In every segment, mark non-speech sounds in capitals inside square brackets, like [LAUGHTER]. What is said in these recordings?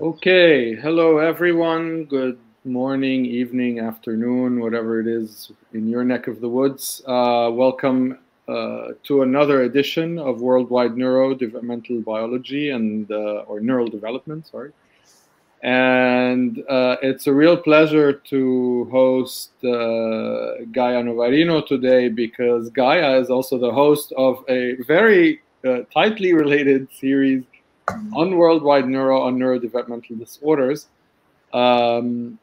Okay, hello everyone. Good morning, evening, afternoon, whatever it is in your neck of the woods. Uh, welcome uh, to another edition of Worldwide Neurodevelopmental Biology and uh, or Neural Development. Sorry, and uh, it's a real pleasure to host uh, Gaia Novarino today because Gaia is also the host of a very uh, tightly related series on worldwide neuro on neurodevelopmental disorders. Um,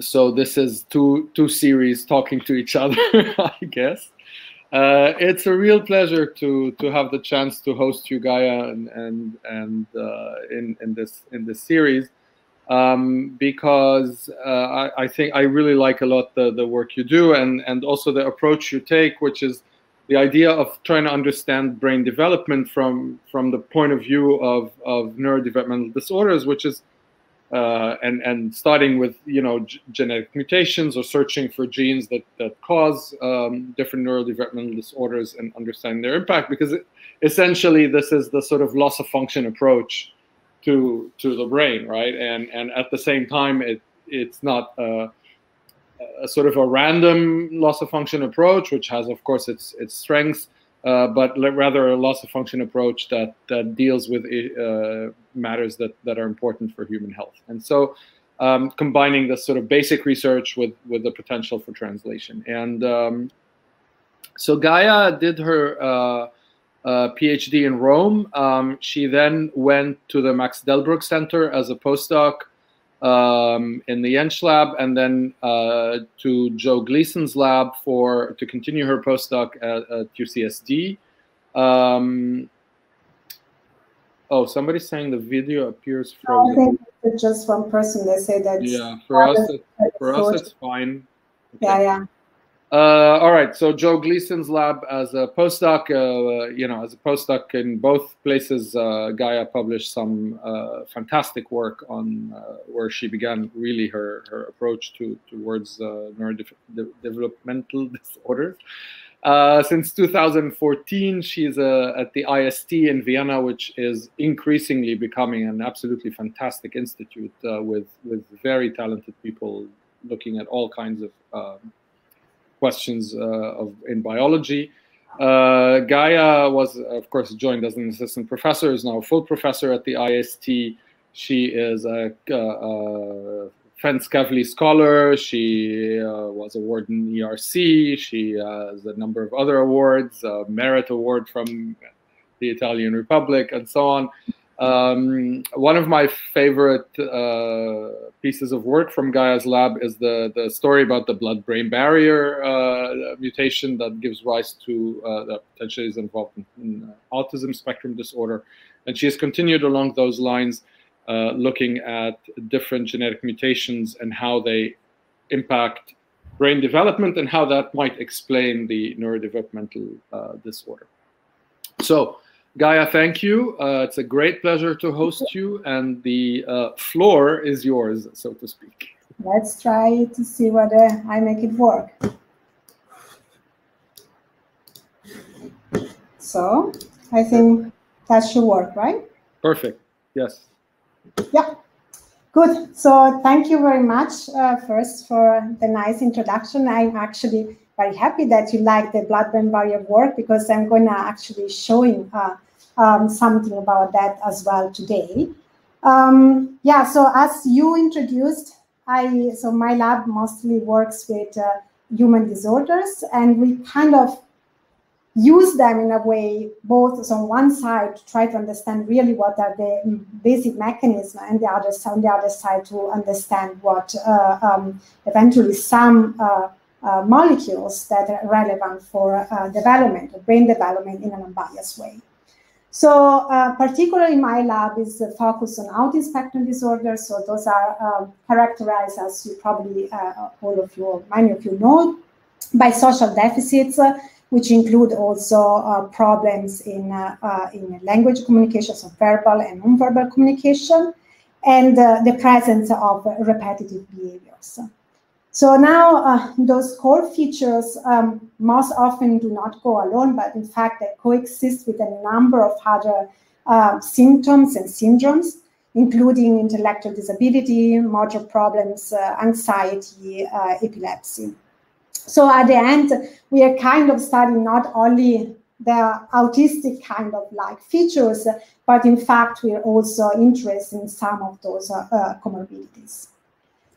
so this is two two series talking to each [LAUGHS] other, I guess. Uh, it's a real pleasure to to have the chance to host you, Gaia, and and and uh, in in this in this series um, because uh, I, I, think I really like a lot the the work you do and and also the approach you take, which is the idea of trying to understand brain development from from the point of view of of neurodevelopmental disorders, which is uh, and and starting with you know genetic mutations or searching for genes that that cause um, different neurodevelopmental disorders and understanding their impact, because it, essentially this is the sort of loss of function approach to to the brain, right? And and at the same time, it it's not. Uh, a sort of a random loss of function approach, which has, of course, its its strengths, uh, but rather a loss of function approach that that deals with uh, matters that that are important for human health. And so, um, combining this sort of basic research with with the potential for translation. And um, so Gaia did her. Uh, uh PhD in Rome. Um, she then went to the Max Delbruck Center as a postdoc um, in the Jentsch lab, and then uh, to Joe Gleason's lab for to continue her postdoc at, at UCSD. Um, oh, somebody's saying the video appears frozen. I think it's just one person. They say that. Yeah, for us, it, for us, it's fine. Okay. Yeah, yeah. Uh, all right, so Joe Gleason's lab as a postdoc, uh, you know, as a postdoc in both places, uh, Gaia published some uh, fantastic work on uh, where she began really her, her approach to towards uh, neurodevelopmental [LAUGHS] disorders. since 2014, she's at the IST in Vienna, which is increasingly becoming an absolutely fantastic institute with with very talented people looking at all kinds of um, questions uh, of in biology. Uh, Gaia was, of course, joined as an assistant professor, is now a full professor at the IST. She is a, a, a Kavli scholar. She uh, was awarded in ERC. She has a number of other awards, a merit award from the Italian Republic, and so on. Um, one of my favorite uh, pieces of work from Gaia's lab is the, the story about the blood-brain barrier uh, mutation that gives rise to uh, that potentially is involved in, in, autism spectrum disorder. And she has continued along those lines, uh, looking at different genetic mutations and how they impact brain development and how that might explain the neurodevelopmental uh, disorder. So Gaia, thank you. Uh, it's a great pleasure to host you, and the uh, floor is yours, so to speak. Let's try to see whether I make it work. So I think that should work, right? Perfect. Yes. Yeah. Good. So thank you very much uh, first for the nice introduction. I'm actually very happy that you like the blood-brain barrier work because I'm going to actually showing uh, um, something about that as well today. Um, yeah, so as you introduced, I so my lab mostly works with uh, human disorders, and we kind of use them in a way both so on one side to try to understand really what are the basic mechanisms and the other on the other side to understand what uh, um, eventually some uh, uh, molecules that are relevant for uh, development brain development in an unbiased way so uh, particularly my lab is focused on autism spectrum disorders. So those are um, characterized, as you probably uh, all of you, many of you know, by social deficits, uh, which include also uh, problems in, uh, uh, in language communication, so verbal and nonverbal communication, and the presence of repetitive behaviors. So now uh, those core features um, most often do not go alone, but in fact they coexist with a number of other uh, symptoms and syndromes. including intellectual disability, motor problems, uh, anxiety, uh, epilepsy. So at the end, we are kind of studying not only the autistic kind of like features, but in fact, we are also interested in some of those uh, uh, comorbidities.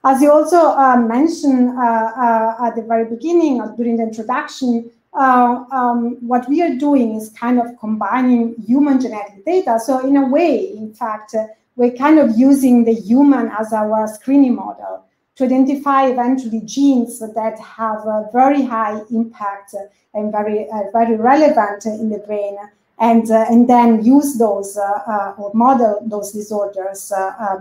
As you also uh, mentioned uh, uh, at the very beginning, during the introduction, uh, um, what we are doing is kind of combining human genetic data. So in a way, in fact, we're kind of using the human as our screening model to identify eventually genes that have a very high impact and very, uh, very relevant in the brain and, uh, and then use those uh, uh or model those disorders,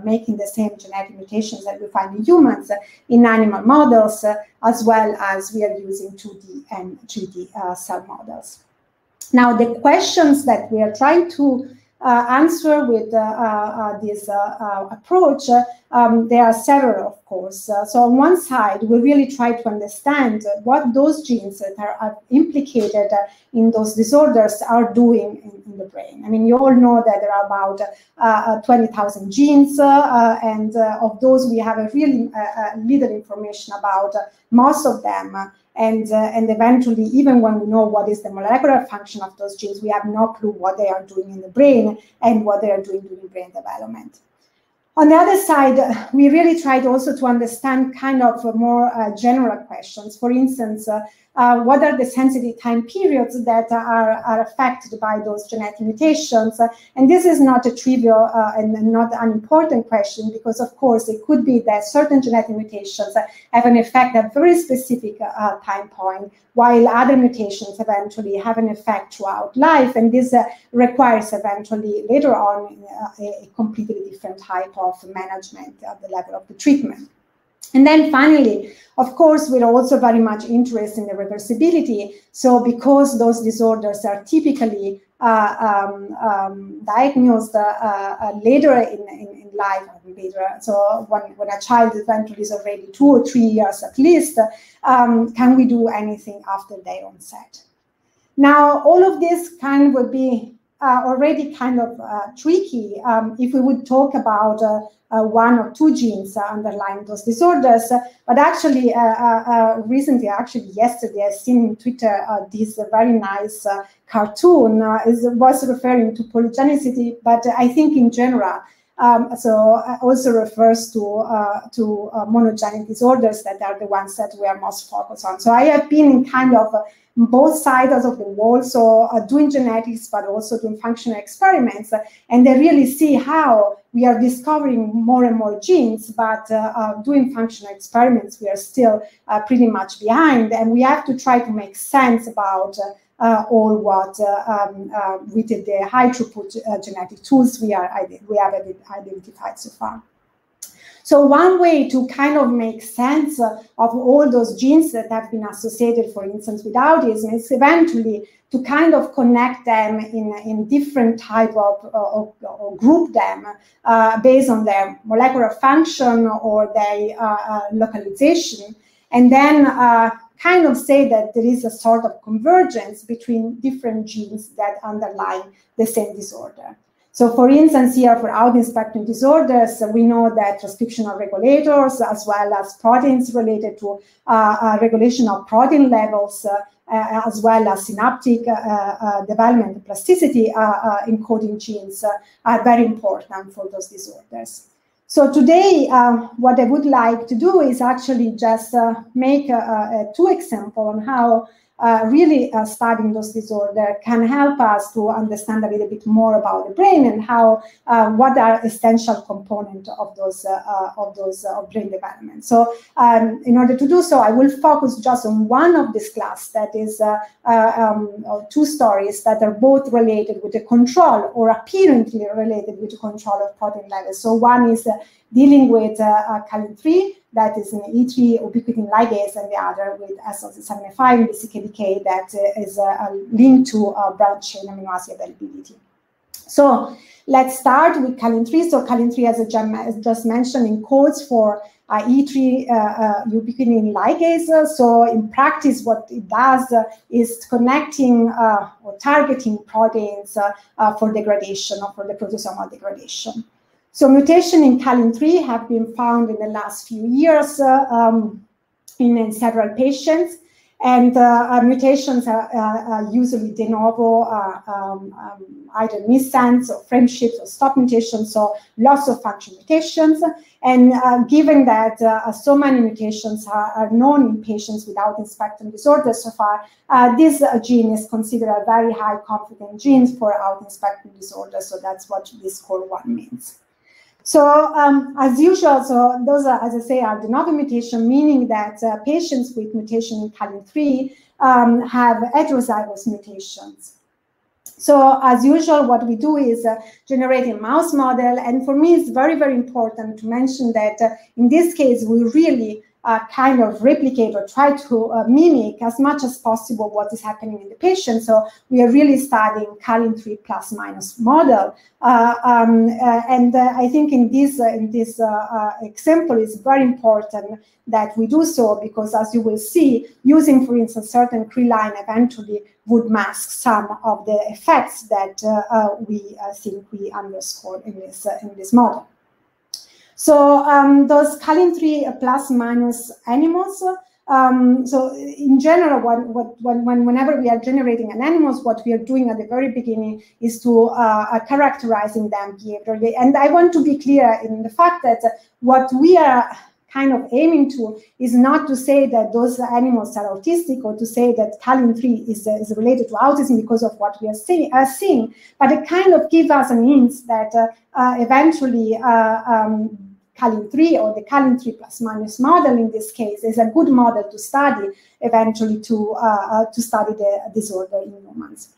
making the same genetic mutations that we find in humans in animal models, as well as we are using 2D and 3D cell models. Now, the questions that we are trying to Uh, answer with uh, uh, uh this uh, approach, um, there are several, of course. so on one side, we really try to understand what those genes that are, are implicated in those disorders are doing in, in, the brain. I mean, you all know that there are about 20,000 genes, and of those we have a really little information about most of them and, uh, and eventually, even when we know what is the molecular function of those genes, we have no clue what they are doing in the brain and what they are doing during brain development. On the other side, we really tried also to understand kind of more uh, general questions. For instance, uh, uh, what are the sensitive time periods that are, are affected by those genetic mutations? and this is not a trivial uh, and not an important question because, of course, it could be that certain genetic mutations have an effect at a very specific uh, time point, while other mutations eventually have an effect throughout life. And this uh, requires eventually later on a, a completely different type of management at the level of the treatment. And then finally, of course, we're also very much interested in the reversibility. So because those disorders are typically uh, um, um, diagnosed uh, uh, later in, in, in, life, later, so when, when a child eventually is already two or three years at least, um, can we do anything after their onset? Now, all of this kind would be uh, already kind of uh, tricky um, if we would talk about uh, uh, one or two genes uh, underlying those disorders. But actually, uh, recently, actually yesterday, I seen in Twitter this very nice cartoon is was referring to polygenicity, but I think in general. Um, so also refers to to monogenic disorders that are the ones that we are most focused on. So I have been in kind of both sides of the wall, so uh, doing genetics, but also doing functional experiments. and they really see how we are discovering more and more genes, but uh, uh, doing functional experiments, we are still uh, pretty much behind. And we have to try to make sense about uh, all what uh, um, with the high throughput genetic tools we, are, we have identified so far. So one way to kind of make sense of all those genes that have been associated, for instance, with autism is eventually to kind of connect them in, in different type of, or, or group them uh, based on their molecular function or their uh, uh, localization. And then uh, kind of say that there is a sort of convergence between different genes that underlie the same disorder. So for instance, here for autism spectrum disorders, we know that transcriptional regulators as well as proteins related to uh, uh, regulation of protein levels uh, uh as well as synaptic uh, uh, development plasticity encoding genes are very important for those disorders. So today, what I would like to do is actually just make two examples on how uh, really uh, studying those disorders can help us to understand a little bit more about the brain and how uh, what are essential components of those uh, uh, of those uh, brain development. So, um, in order to do so, I will focus just on one of this class that is um, two stories that are both related with the control or apparently related with the control of protein levels. So, one is dealing with uh, CALIN3 that is an E3 ubiquitin ligase, and the other with SL75 BCKDK that uh, is uh, linked to uh, branch chain amino acid availability. So let's start with CALIN3. So CALIN3, as I just mentioned, encodes for uh, E3 uh, uh, ubiquitin ligase. So in practice, what it does uh, is connecting uh, or targeting proteins uh, for degradation or for the proteasomal degradation. So mutation in CALIN3 have been found in the last few years uh, um, in, in, several patients. And uh, uh, mutations are, are, usually de novo, uh, um, um, either missense or frame shifts or stop mutations, so loss of function mutations. And uh, given that uh, so many mutations are, are, known in patients without spectrum disorder so far, this gene is considered a very high confidence gene for Outing spectrum disorder. So that's what this core one means. So um, as usual, so those are, as I say, are de novo mutation, meaning that uh, patients with mutation in CALIN3 um, have heterozygous mutations. So as usual, what we do is uh, generate a mouse model. And for me, it's very, very important to mention that uh, in this case, we really uh, kind of replicate or try to uh, mimic as much as possible what is happening in the patient. So we are really studying CALIN3 plus minus model. Uh, um, uh, and uh, I think in this, uh, in this example, it's very important that we do so because as you will see, using, for instance, certain Cree-line eventually would mask some of the effects that we think we underscore in this, in this model. So um, those CALIN3 plus minus animals, um, so in general, what, what, when, whenever we are generating an animals, what we are doing at the very beginning is to uh, uh, characterizing them behaviorally. And I want to be clear in the fact that what we are kind of aiming to is not to say that those animals are autistic or to say that CALIN3 is, uh, is related to autism because of what we are, see, seeing, but it kind of gives us an hint that uh, eventually uh, um, CALIN3 or the CALIN3 plus minus model in this case is a good model to study eventually to, uh, uh, to study the disorder in humans.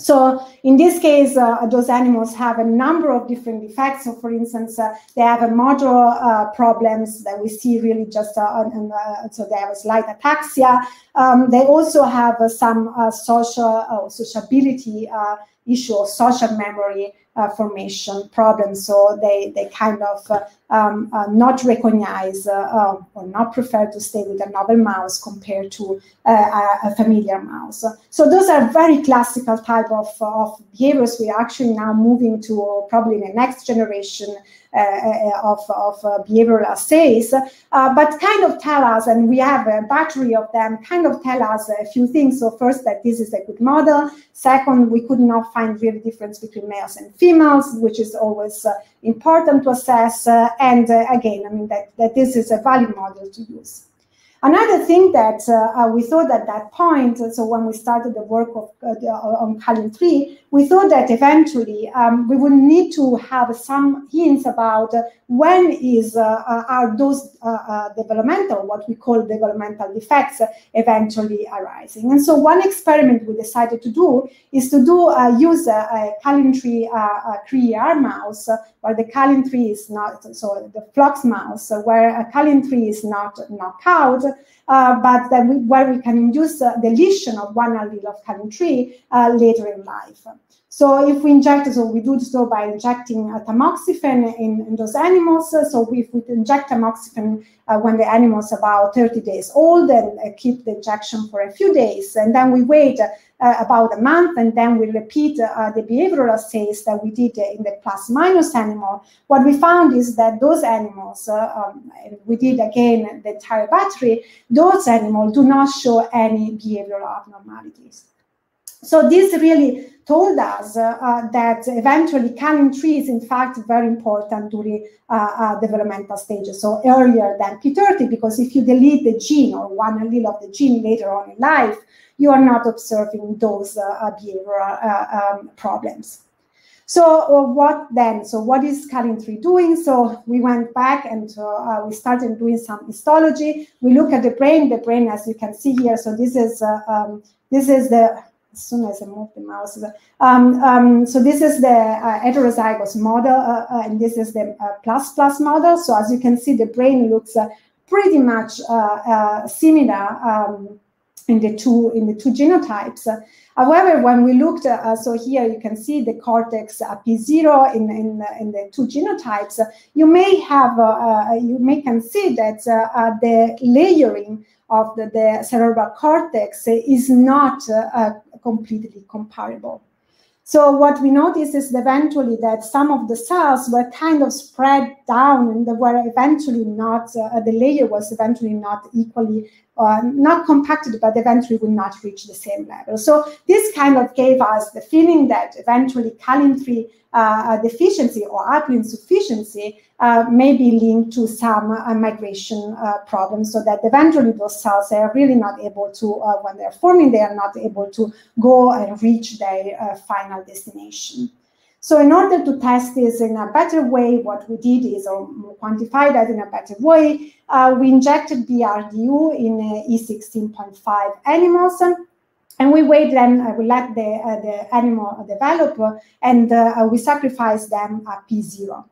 So in this case, uh, those animals have a number of different defects. So for instance, uh, they have a motor uh, problems that we see really just, uh, on, uh, so they have a slight ataxia. Um, they also have some social sociability issue of social memory formation problems. So they, they kind of uh, um, uh, not recognize uh, uh, or not prefer to stay with a novel mouse compared to uh, a familiar mouse. So those are very classical type of, of behaviors. We are actually now moving to probably the next generation of, of behavioral assays, but kind of tell us, and we have a battery of them, kind of tell us a few things. So first, that this is a good model. Second, we could not find real difference between males and females, which is always important to assess. Uh, and uh, again, I mean, that, that this is a valid model to use. Another thing that uh, uh, we thought at that point, so when we started the work of, uh, on CALIN3, we thought that eventually um, we would need to have some hints about when is uh, uh are those uh, developmental, what we call developmental defects, eventually arising. And so one experiment we decided to do is to do use a, a CALIN3 uh, mouse, where the CALIN3 is not, so the flox mouse, where a CALIN3 is not knocked out, uh, but we, where we can induce uh, deletion of one allele of CALIN3 uh, later in life. So if we inject, so we do so by injecting tamoxifen in, in, those animals. So if we inject tamoxifen uh, when the animal is about 30 days old and uh, keep the injection for a few days, and then we wait uh, about a month, and then we repeat the behavioral assays that we did in the plus minus animal, what we found is that those animals, um, we did again the entire battery, those animals do not show any behavioral abnormalities. So this really told us uh, uh, that eventually CALIN3 is in fact very important during uh, uh, developmental stages, so earlier than P30, because if you delete the gene or one allele of the gene later on in life, you are not observing those uh, uh, behavioral um, problems. So what then? So what is CALIN3 doing? So we went back and uh, we started doing some histology. We look at the brain. The brain, as you can see here. So this is uh, um, this is the as soon as I move the mouse. Um, um, so this is the uh, heterozygous model, uh, uh, and this is the uh, plus plus model. So as you can see, the brain looks uh, pretty much uh, similar um, in the two in the two genotypes. However, when we looked, uh, so here you can see the cortex uh, P0 in in, in the two genotypes. You may have uh, you may can see that the layering of the, the cerebral cortex is not uh, completely comparable. So what we noticed is eventually that some of the cells were kind of spread down and they were eventually not, uh, the layer was eventually not equally, uh, not compacted, but eventually would not reach the same level. So this kind of gave us the feeling that eventually Calin-3 uh, deficiency or APRIL insufficiency uh, may be linked to some uh, migration uh, problems so that eventually those cells are really not able to, uh, when they're forming, they are not able to go and reach their uh, final destination. So in order to test this in a better way, what we did is, or quantify that in a better way, we injected BRDU in E16.5 animals and we weighed them, uh, we let the, uh, the animal develop, and uh, we sacrifice them at P0.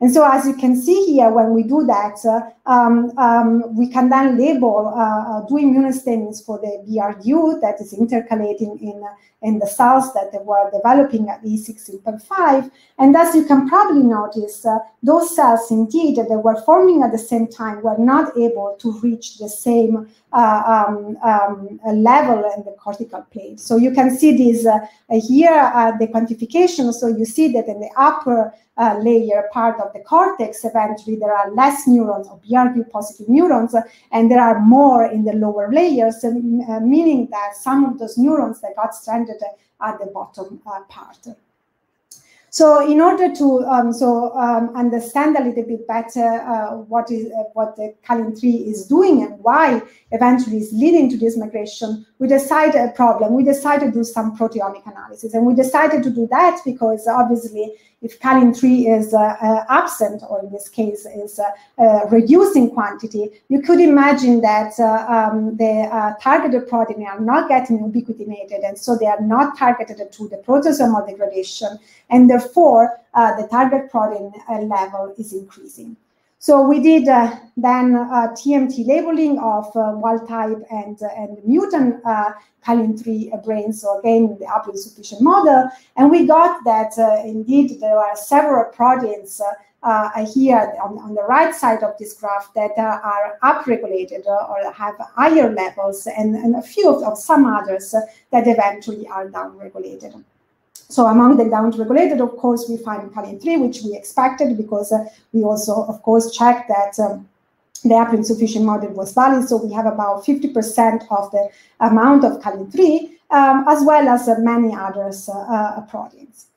And so as you can see here, when we do that, uh, um, um, we can then label uh, uh immunostains for the BRDU that is intercalating in, uh, in the cells that were developing at E16.5. And as you can probably notice, uh, those cells indeed that were forming at the same time were not able to reach the same um, um, level in the cortical plane. So you can see this here, the quantification. So you see that in the upper uh, layer part of the cortex, eventually there are less neurons or BRDU positive neurons, uh, and there are more in the lower layers, uh, meaning that some of those neurons that got stranded at the bottom uh, part. So in order to um, so um, understand a little bit better uh, what is uh, what the Calin-3 is doing and why eventually is leading to this migration, we decided a problem. We decided to do some proteomic analysis, and we decided to do that because obviously if Calin-3 is uh, uh, absent, or in this case is uh, uh reducing quantity, you could imagine that uh, um, the uh, targeted protein are not getting ubiquitinated, and so they are not targeted to the proteasomal degradation, and therefore the target protein level is increasing. So we did uh, then uh, TMT labeling of uh, wild type and, and mutant Calin-3 brains, so again, the APRIL insufficient model. And we got that indeed there are several proteins uh, here on, on, the right side of this graph that uh, are upregulated uh, or have higher levels and, and a few of, of some others that eventually are downregulated. So among the down-regulated, of course, we find Calin-3, which we expected because uh, we also, of course, checked that um, the APRIL insufficient model was valid. So we have about 50% of the amount of Calin-3, um, as well as uh, many others uh, uh, proteins.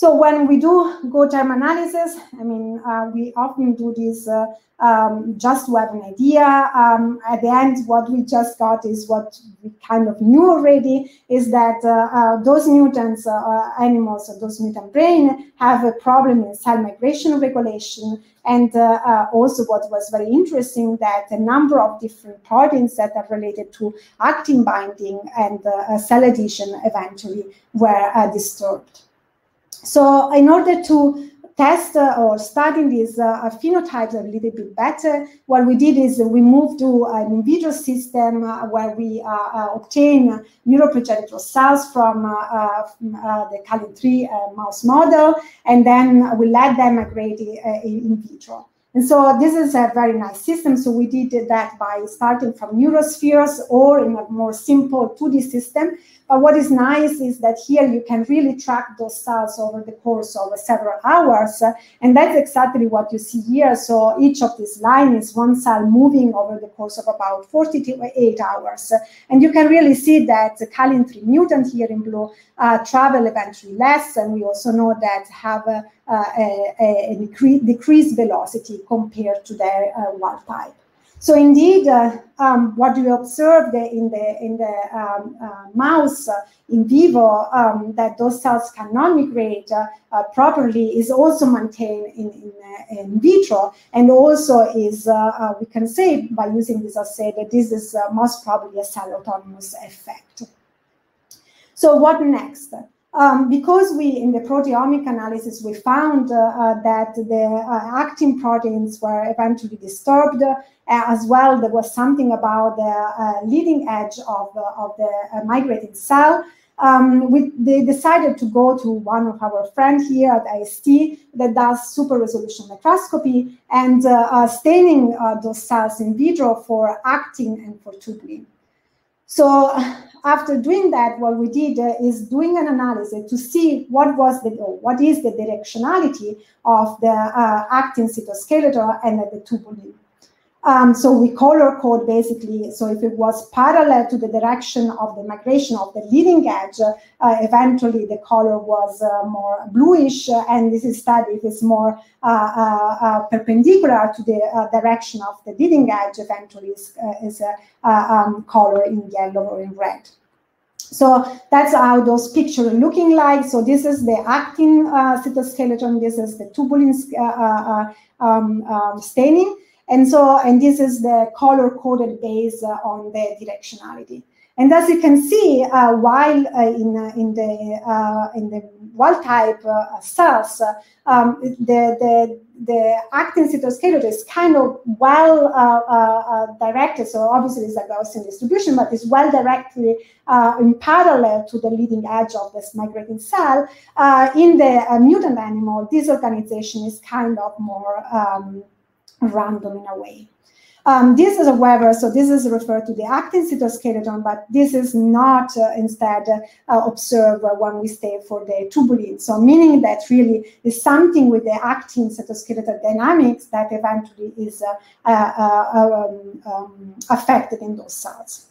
So when we do go-term analysis, I mean, uh, we often do this uh, um, just to have an idea. Um, at the end, what we just got is what we kind of knew already, is that uh, uh those mutants, uh, uh, animals, or those mutant brain have a problem in cell migration regulation. And also what was very interesting that a number of different proteins that are related to actin binding and cell adhesion eventually were disturbed. So in order to test uh, or study these uh, phenotypes a little bit better, what we did is we moved to an in vitro system uh, where we uh, uh, obtain neuroprogenitor cells from uh, the Calin-3 mouse model, and then we let them migrate in vitro. And so this is a very nice system. So we did that by starting from neurospheres or in a more simple 2D system. But what is nice is that here you can really track those cells over the course of several hours. And that's exactly what you see here. So each of these lines is one cell moving over the course of about 48 hours. And you can really see that the Calin-3 mutant here in blue uh, travel eventually less. And we also know that have a, a, a decreased velocity compared to their uh, wild type. So indeed, uh, um, what we observed in the in the um, uh, mouse uh, in vivo um, that those cells cannot migrate uh, uh, properly is also maintained in, in, uh, in vitro, and also is we can say by using this assay that this is most probably a cell autonomous effect. So what next? Um, because we, in the proteomic analysis, we found uh, uh, that the uh, actin proteins were eventually disturbed. Uh, as well, there was something about the uh, leading edge of, of the uh, migrating cell. Um, we, they decided to go to one of our friends here at IST that does super resolution microscopy and staining those cells in vitro for actin and for tubulin. So after doing that, what we did uh, is doing an analysis to see what was the what is the directionality of the uh, actin cytoskeleton and the tubulin. Um, so we color code basically. So if it was parallel to the direction of the migration of the leading edge, uh, eventually the color was uh, more bluish, uh, and this is studied if it's more uh, uh, uh, perpendicular to the direction of the leading edge, eventually is, is um, color in yellow or in red. So that's how those pictures are looking like. So this is the actin cytoskeleton. This is the tubulin um, um, staining. And so, and this is the color-coded base uh, on the directionality. And as you can see, uh, while uh, in, uh, in the uh, in the wild type uh, cells, um, the, the the actin cytoskeleton is kind of well directed. So obviously it's a Gaussian distribution, but it's well directly in parallel to the leading edge of this migrating cell. in the mutant animal, this organization is kind of more um, random in a way. Um, this is, a however, so this is referred to the actin cytoskeleton, but this is not uh, instead uh, observed when we stay for the tubulin. So meaning that really is something with the actin cytoskeleton dynamics that eventually is uh, uh, uh um, um, affected in those cells.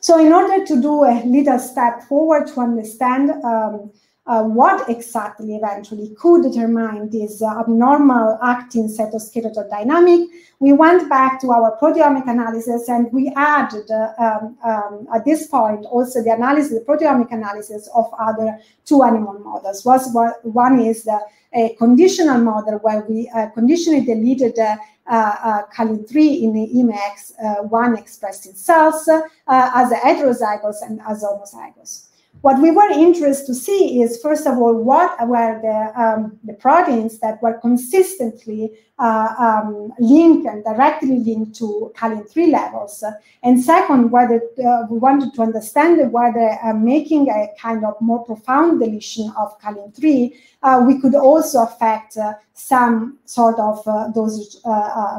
So in order to do a little step forward to understand um, uh, what exactly eventually could determine this uh, abnormal actin cytoskeletal dynamic, we went back to our proteomic analysis and we added uh, um, um, at this point also the analysis, the proteomic analysis of other two animal models. Was one is the a conditional model where we uh, conditionally deleted uh, uh, CALIN3 in the EMX1 expressed in cells as heterozygous and as homozygous. What we were interested to see is, first of all, what were the, um, the proteins that were consistently uh, um, linked and directly linked to CALIN3 levels. And second, whether uh, we wanted to understand whether uh, making a kind of more profound deletion of CALIN3, uh, we could also affect uh, some sort of uh, those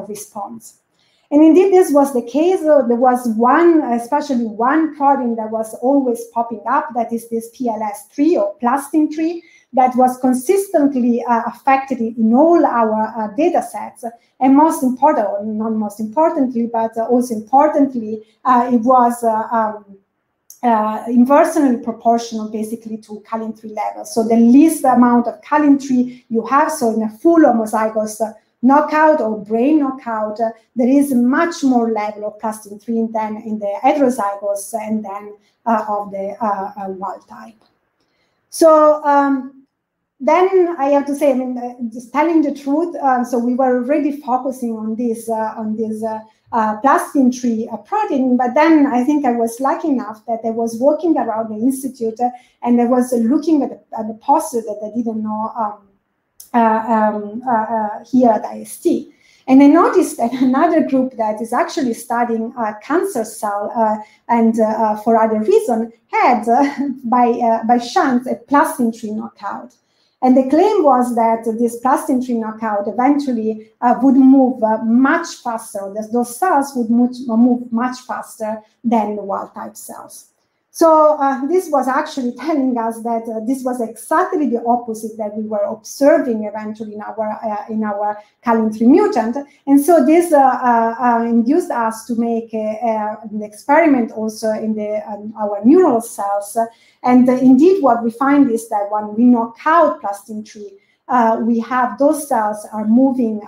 response. And indeed, this was the case. Uh, there was one, especially one protein that was always popping up, that is this PLS3 or plastin3, that was consistently uh, affected in all our uh, data sets. And most important, or not most importantly, but uh, also importantly, uh, it was uh, um, uh, inversely proportional basically to CALIN3 levels. So the least amount of CALIN3 you have, so in a full homozygous knockout or brain knockout, uh, there is much more level of plastin-3 than in the heterozygous and then uh, of the uh, uh, wild type. So um, then I have to say, I mean, uh, just telling the truth. Um, so we were already focusing on this on this plastin-3 protein, but then I think I was lucky enough that I was walking around the institute and I was looking at the, at the poster that I didn't know. Um, uh, um, uh, uh, here at IST. And I noticed that [LAUGHS] another group that is actually studying uh, cancer cell uh, and uh, for other reason had, [LAUGHS] by, by chance, a plastin tree knockout. And the claim was that this plastin tree knockout eventually would move much faster, those cells would move much faster than the wild-type cells. So uh, this was actually telling us that uh, this was exactly the opposite that we were observing eventually in our uh, in our CALIN3 mutant, and so this uh, uh, uh, induced us to make an experiment also in the um, our neural cells. And indeed, what we find is that when we knock out plastin-3, we have those cells are moving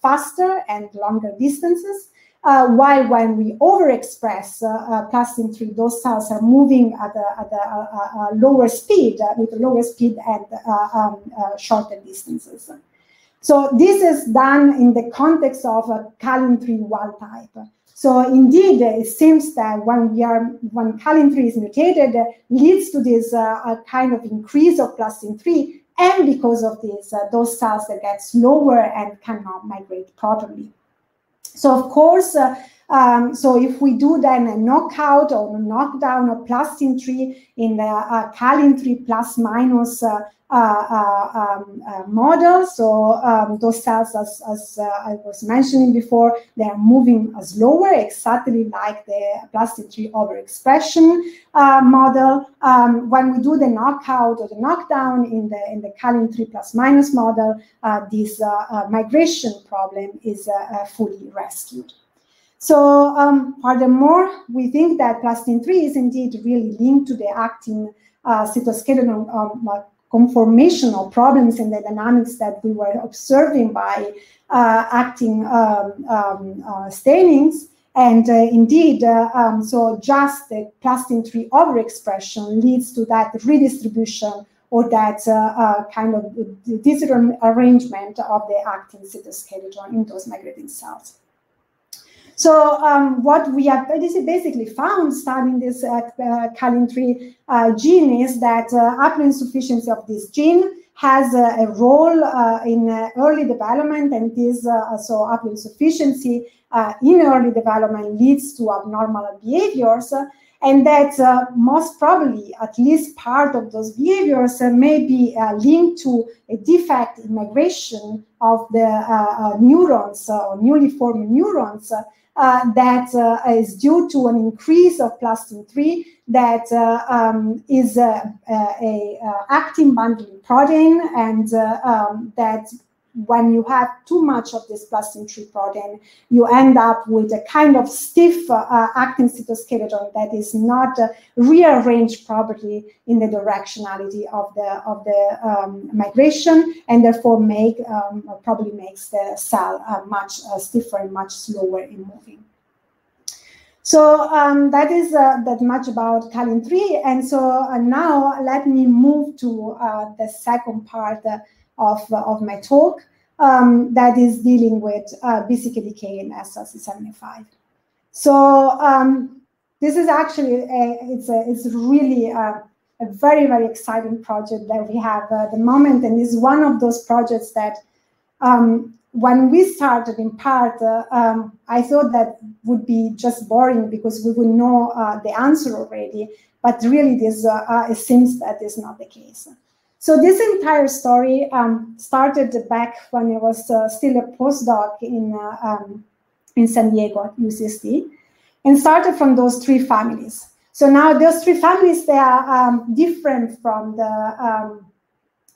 faster and longer distances. Uh, while when we overexpress uh, uh, plastin-3, those cells are moving at a, at a, a, lower speed, uh, with a lower speed and uh, um, shorter distances. So this is done in the context of a CALIN3 wild type. So indeed, it seems that when we are when CALIN3 is mutated, leads to this kind of increase of plastin-3, and because of this, those cells that get slower and cannot migrate properly. So of course, uh, Um, so if we do then a knockout or a knockdown of plastin-3 in the uh, kalin-3 plus minus uh, uh, uh, um, uh, model. So um, those cells, as, as I was mentioning before, they are moving slower, exactly like the plastin-3 overexpression model. Um, when we do the knockout or the knockdown in the in the kalin-3 plus minus model, this migration problem is fully rescued. So um, furthermore, we think that plastin-3 is indeed really linked to the actin uh, cytoskeleton um, conformational problems in the dynamics that we were observing by uh, actin um, um, uh, stainings. And uh, indeed, uh, um, so just the plastin-3 overexpression leads to that redistribution or that uh, uh, kind of disarrangement of the actin cytoskeleton in those migrating cells. So um, what we have basically found studying this uh, uh, kalin-3 uh, gene is that uh, haploinsufficiency of this gene has a, a role uh, in uh, early development and this uh, so haploinsufficiency in early development leads to abnormal behaviors and that most probably at least part of those behaviors may be linked to a defect in migration of the neurons or newly formed neurons uh, that uh, is due to an increase of plastin-3 that uh, um, is a, a, a, actin bundling protein and um, that when you have too much of this plastin-3 protein, you end up with a kind of stiff uh, actin cytoskeleton that is not uh, rearranged properly in the directionality of the of the um, migration, and therefore make um, probably makes the cell uh, much uh, stiffer and much slower in moving. So um, that is uh, that much about Calin 3. and so uh, now let me move to the second part of, of my talk um, that is dealing with uh, BCKDK and SLC75. So um, this is actually a, it's a, it's really a, a, very very exciting project that we have at the moment, and is one of those projects that um, when we started in part, uh, um, I thought that would be just boring because we would know uh, the answer already. But really, this uh, uh it seems that is not the case. So this entire story um, started back when I was uh, still a postdoc in uh, um, in San Diego at UCSD, and started from those three families. So now those three families they are um, different from the um,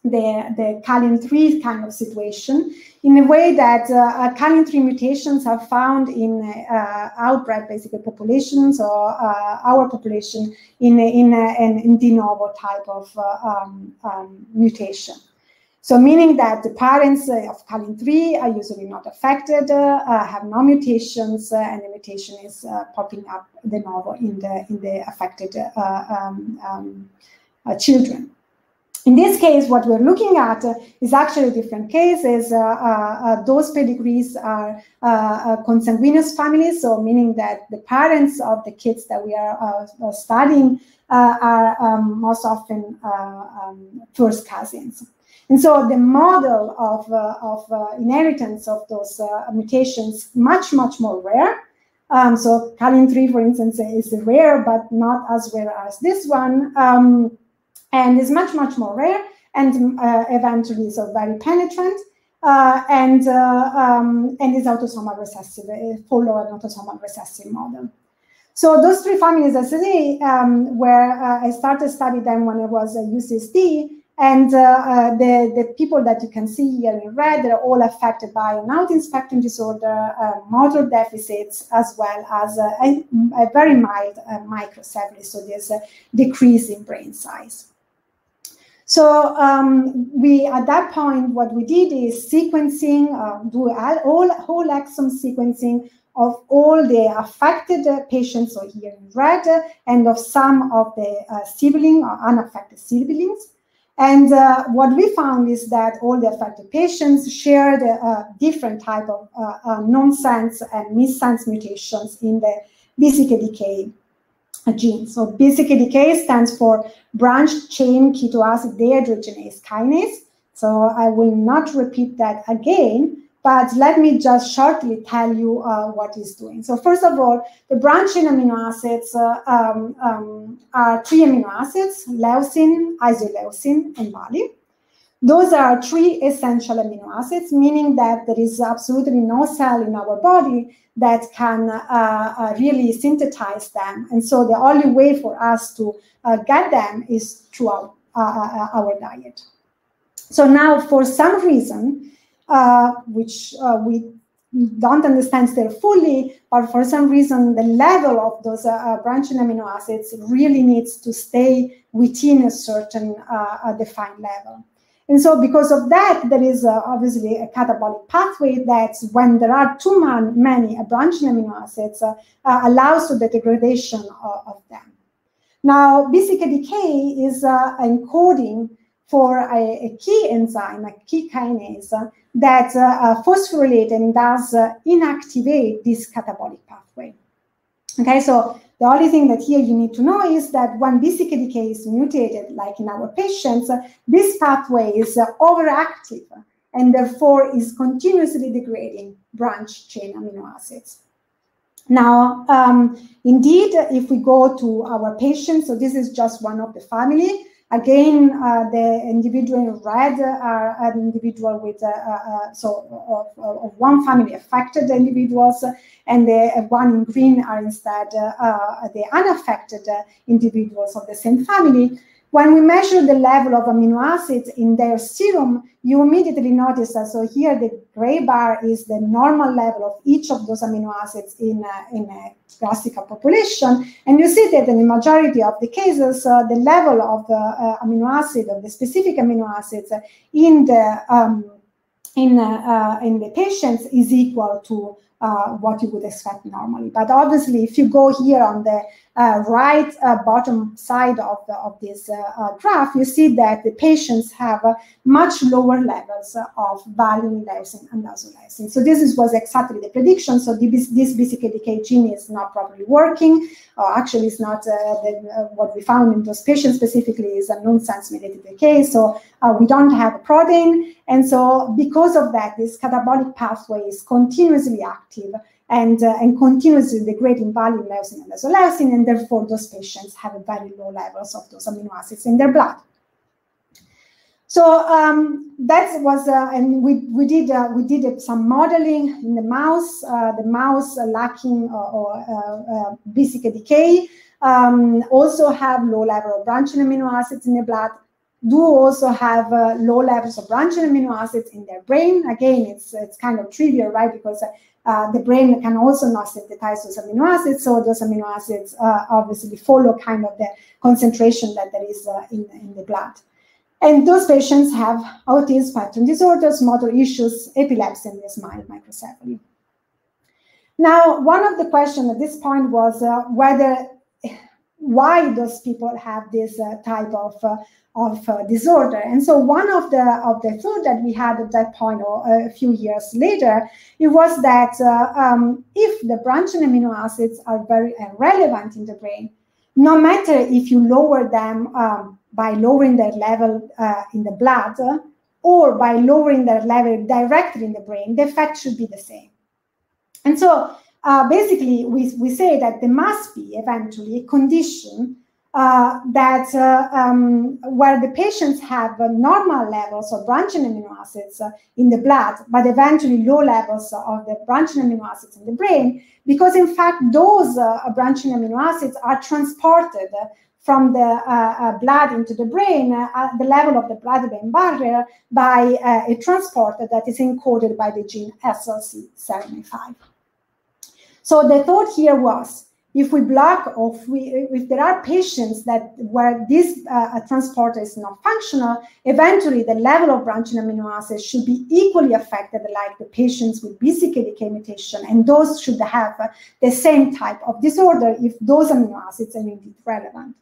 the, the kalin-3 kind of situation in a way that uh, kalin-3 mutations are found in uh, outbred basically populations or uh, our population in, in, an in de novo type of uh, um, um, mutation. So meaning that the parents uh, of kalin-3 are usually not affected, uh, have no mutations, and the mutation is popping up de novo in the, in the affected um, um children. In this case, what we're looking at uh, is actually a different cases. Uh, uh, those pedigrees are consanguineous families, so meaning that the parents of the kids that we are studying are um, most often um, first cousins. And so the model of, uh, of uh, inheritance of those uh, mutations much, much more rare. Um, so kalin-3, for instance, is rare, but not as rare as this one. Um, and is much, much more rare and uh, eventually so very penetrant. Uh, and uh, um, and is autosomal recessive, uh, follow an autosomal recessive model. So those three families, as I say, um, where uh, I started studying them when I was at UCSD, and uh, the, the people that you can see here in red, they're all affected by an autism spectrum disorder, motor deficits, as well as a, a very mild microcephaly, so there's a decrease in brain size. So um, we, at that point, what we did is sequencing, uh, do all whole exome sequencing of all the affected uh, patients, so here in red, and of some of the uh, sibling or unaffected siblings. And uh, what we found is that all the affected patients shared uh, different type of uh, uh nonsense and missense mutations in the BCKDK gene. So BCKDK stands for branched chain ketoacid dehydrogenase kinase. So I will not repeat that again, but let me just shortly tell you uh, what it's doing. So first of all, the branching amino acids uh, um, um, are three amino acids, leucine, isoleucine, and valine. Those are three essential amino acids, meaning that there is absolutely no cell in our body that can uh, uh, really synthesize them. And so the only way for us to uh, get them is through our, uh, uh, our diet. So now, for some reason, uh, which uh, we don't understand still fully, but for some reason the level of those uh, branching amino acids really needs to stay within a certain defined level. And so because of that, there is uh, obviously a catabolic pathway that when there are too man, many branching amino acids uh, uh, allows for the degradation of, of them. Now, BCKDK is encoding for a, a, key enzyme, a key kinase, that uh, uh, and does uh, inactivate this catabolic pathway. Okay, so the only thing that here you need to know is that when BCKDK is mutated, like in our patients, this pathway is overactive and therefore is continuously degrading branch chain amino acids. Now, um, indeed, if we go to our patients, so this is just one of the family, Again, uh, the individual in red are an individual with uh, uh, so of, of, one family affected individuals, and the one in green are instead the unaffected individuals of the same family. When we measure the level of amino acids in their serum, you immediately notice that. So here the gray bar is the normal level of each of those amino acids in a, in a classical population. And you see that in the majority of the cases, uh, the level of the uh, amino acid, of the specific amino acids in the um, in, uh, uh in the patients is equal to uh, what you would expect normally. But obviously, if you go here on the right uh, bottom side of, the, of this uh, uh, graph, you see that the patients have much lower levels of valine, leucine, and isoleucine. So this is, was exactly the prediction. So this, this BCKDK gene is not properly working. Or actually, it's not the, what we found in those patients specifically is a nonsense mediated decay. So we don't have a protein. And so because of that, this catabolic pathway is continuously active and, uh, and continuously degrading valine leucine and isoleucine, and therefore those patients have very low levels of those amino acids in their blood. So um, that was, uh, and we, we did uh, we did some modeling in the mouse, uh, the mouse lacking uh, or, or decay um, also have low level of branching amino acids in the blood, do also have uh, low levels of branching amino acids in their brain. Again, it's it's kind of trivial, right? Because uh, the brain can also not synthesize those amino acids, so those amino acids uh, obviously follow kind of the concentration that there is uh, in, in the blood. And those patients have autism spectrum disorders, motor issues, epilepsy, and this mild microcephaly. Now, one of the questions at this point was uh, whether why those people have this uh, type of of uh, disorder. And so one of the of the thought that we had at that point, or a few years later, it was that uh, um, if the branching amino acids are very relevant in the brain, no matter if you lower them um, by lowering their level uh, in the blood or by lowering their level directly in the brain, the effect should be the same. And so uh, basically, we, we say that there must be eventually a condition uh, that uh, um, where the patients have uh, normal levels of branching amino acids uh, in the blood, but eventually low levels of the branching amino acids in the brain, because in fact those uh, branching amino acids are transported from the blood into the brain at the level of the blood-brain barrier by a transporter that is encoded by the gene SLC75. So the thought here was if we block or if, we, if there are patients that where this uh, transporter is not functional, eventually the level of branching amino acids should be equally affected like the patients with BCKDK mutation, and those should have uh, the same type of disorder if those amino acids are indeed relevant.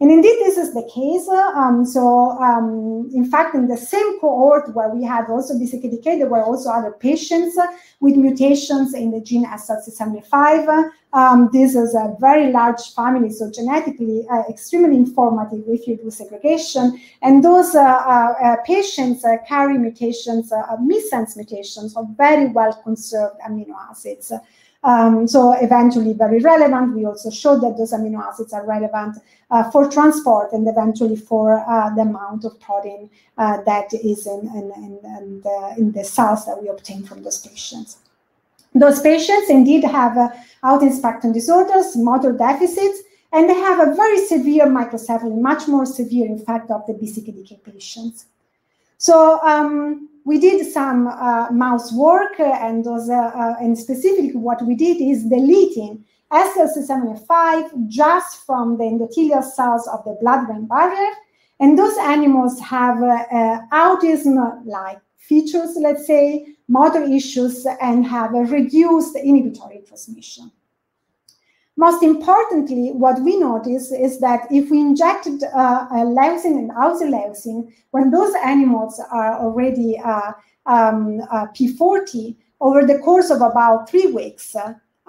And indeed, this is the case. Um, so, um, in fact, in the same cohort where we had also BCKDK, there were also other patients with mutations in the gene SLC75. Um, this is a very large family, so genetically uh, extremely informative if you do segregation. And those uh, uh, uh patients uh, carry mutations, uh, missense mutations of very well conserved amino acids. Um, so eventually very relevant. We also showed that those amino acids are relevant uh, for transport and eventually for uh, the amount of protein uh, that is in, in, in, the, in the cells that we obtain from those patients. Those patients indeed have uh, autism spectrum disorders, motor deficits, and they have a very severe microcephaly, much more severe, in fact, of the BCKDK patients. So um, we did some uh, mouse work, uh, and those, uh, uh, and specifically what we did is deleting SLC75 just from the endothelial cells of the blood-brain barrier, and those animals have uh, autism-like features, let's say, motor issues, and have a reduced inhibitory transmission. Most importantly, what we notice is that if we injected uh, leucine and auxileucine, when those animals are already uh, um, uh, P40, over the course of about three weeks,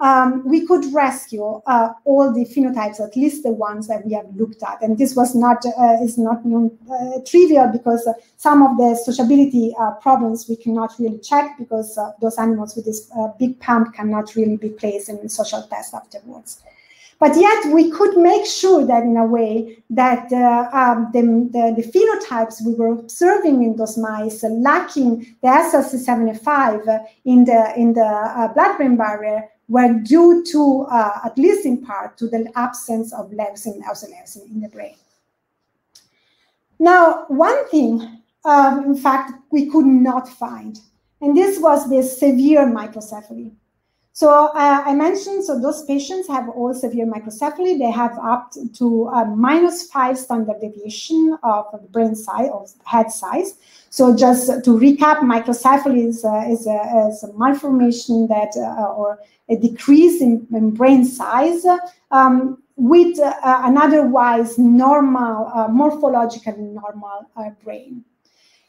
um, we could rescue uh, all the phenotypes, at least the ones that we have looked at. And this was not uh, is not uh, trivial because uh, some of the sociability uh, problems we cannot really check because uh, those animals with this big pump cannot really be placed in social tests afterwards. But yet we could make sure that in a way that um, the, the, the, phenotypes we were observing in those mice lacking the SLC75 in the, in the blood-brain barrier were due to, uh, at least in part, to the absence of leucine auxileucine in the brain. Now, one thing, um, in fact, we could not find, and this was the severe microcephaly. So uh, I mentioned, so those patients have all severe microcephaly. They have up to a minus five standard deviation of brain size, of head size. So just to recap, microcephaly is, uh, is, a, is a malformation that, uh, or a decrease in, in brain size um, with uh, an otherwise normal, uh, morphologically normal uh, brain.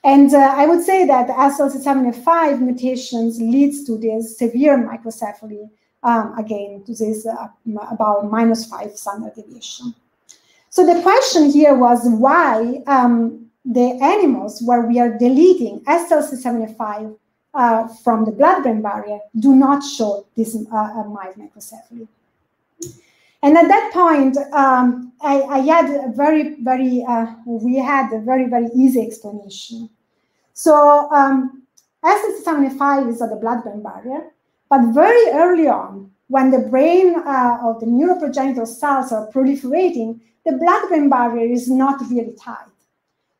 And uh, I would say that SLC75 mutations leads to this severe microcephaly, um, again, to this uh, about minus five standard deviation. So the question here was why um, the animals where we are deleting SLC75 uh, from the blood-brain barrier do not show this uh, mild microcephaly. And at that point, um, I, I, had a very, very, uh, we had a very, very easy explanation. So um, SLC75 is at the blood-brain barrier, but very early on, when the brain uh, of the neuroprogenitor cells are proliferating, the blood-brain barrier is not really tight.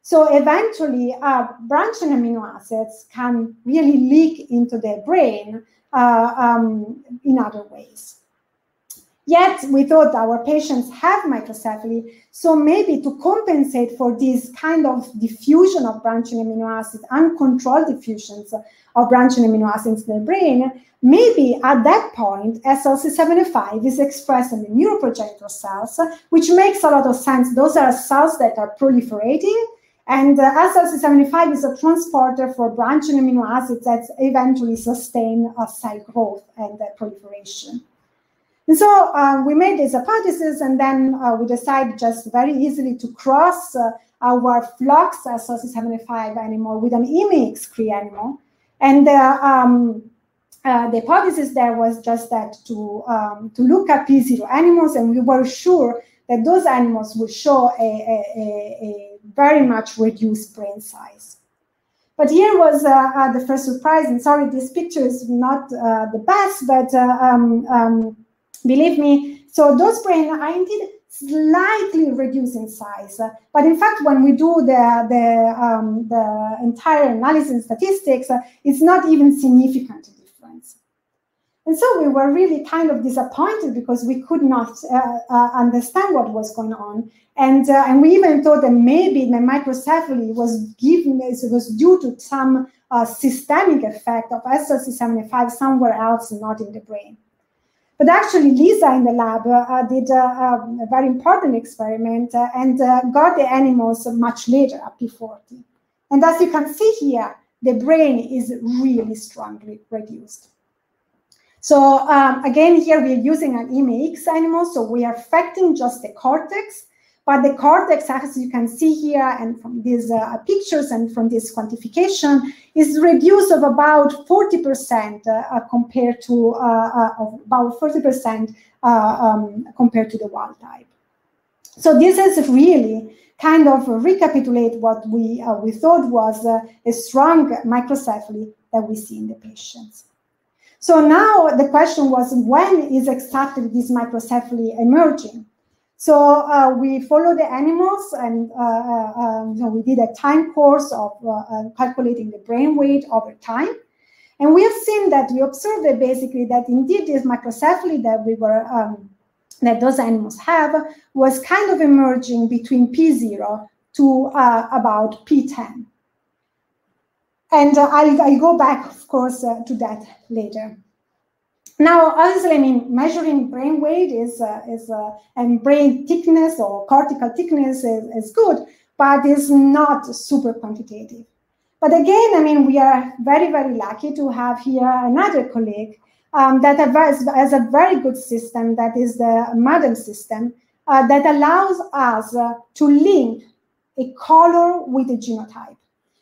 So eventually, uh, branching amino acids can really leak into the brain uh, um, in other ways. Yet we thought our patients have microcephaly, so maybe to compensate for this kind of diffusion of branching amino acids, uncontrolled diffusions of branching amino acids in the brain, maybe at that point SLC75 is expressed in the neuroprogenitor cells, which makes a lot of sense. Those are cells that are proliferating and uh, SLC75 is a transporter for branching amino acids that eventually sustain cell growth and uh, proliferation. And so uh, we made this hypothesis, and then uh, we decided just very easily to cross uh, our flux SLC75 animal with an IMIX Cree animal. And um, the hypothesis there was just that to, um, to look at P0 animals, and we were sure that those animals would show a, a, a, very much reduced brain size. But here was uh, uh, the first surprise, and sorry, this picture is not uh, the best, but uh, um, um, believe me, so those brain are indeed slightly reduced in size. But in fact, when we do the, the, um, the entire analysis and statistics, it's not even significant difference. And so we were really kind of disappointed because we could not uh, uh, understand what was going on. And, uh, and we even thought that maybe the microcephaly was given, was due to some uh, systemic effect of SLC75 somewhere else, not in the brain. But actually, Lisa in the lab uh, did a, a, very important experiment uh, and uh, got the animals much later, at P40. And as you can see here, the brain is really strongly reduced. So um, again, here we're using an EMX animal, so we are affecting just the cortex, but the cortex, as you can see here, and from these uh, pictures and from this quantification, is reduced of about 40% uh, compared to uh, uh about 40% uh, um, compared to the wild type. So this is really kind of recapitulate what we we thought was a strong microcephaly that we see in the patients. So now the question was, when is exactly this microcephaly emerging? So uh, we follow the animals and uh, uh, um, we did a time course of uh, uh, calculating the brain weight over time. And we have seen that we observed basically that indeed this microcephaly that we were um, that those animals have was kind of emerging between P0 to uh, about P10. And I'll, I'll, go back, of course, to that later. Now, obviously, I mean, measuring brain weight is, uh, is uh, and brain thickness or cortical thickness is, is good, but it's not super quantitative. But again, I mean, we are very, very lucky to have here another colleague um, that has, a very good system that is the MADAM system uh, that allows us uh, to link a color with a genotype.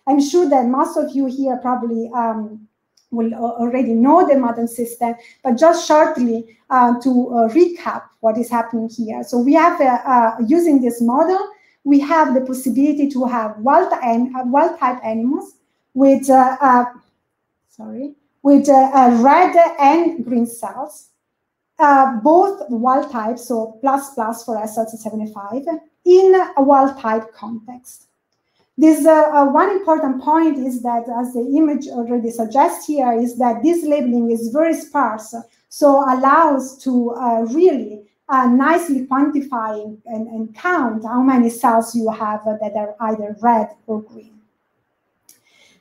I'm sure that most of you here probably um, will already know the MADAM system, but just shortly uh, to uh, recap what is happening here. So we have, uh, uh using this model, we have the possibility to have wild, wild type animals with, uh, uh, sorry, with red and green cells, both wild type, so plus plus for SLC75, in a wild type context. This uh, uh, one important point is that, as the image already suggests here, is that this labeling is very sparse, so allows to uh, really uh, nicely quantify and, and, count how many cells you have that are either red or green.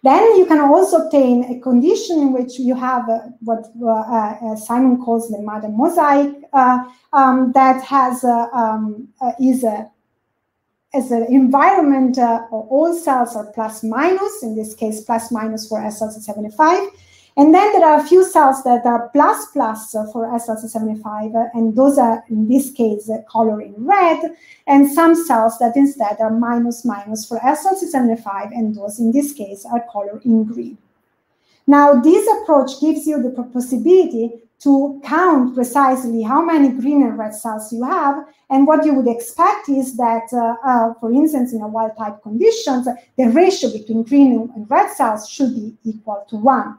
Then you can also obtain a condition in which you have uh, what uh, Simon calls the MADAM mosaic um, that has um, is a as an environment, uh, all cells are plus minus, in this case, plus minus for SLC75. And then there are a few cells that are plus plus uh, for SLC75, uh, and those are, in this case, uh, color in red, and some cells that instead are minus minus for SLC75, and those, in this case, are color in green. Now, this approach gives you the possibility to count precisely how many green and red cells you have. And what you would expect is that, uh, uh, for instance, in a wild type conditions, the ratio between green and red cells should be equal to one.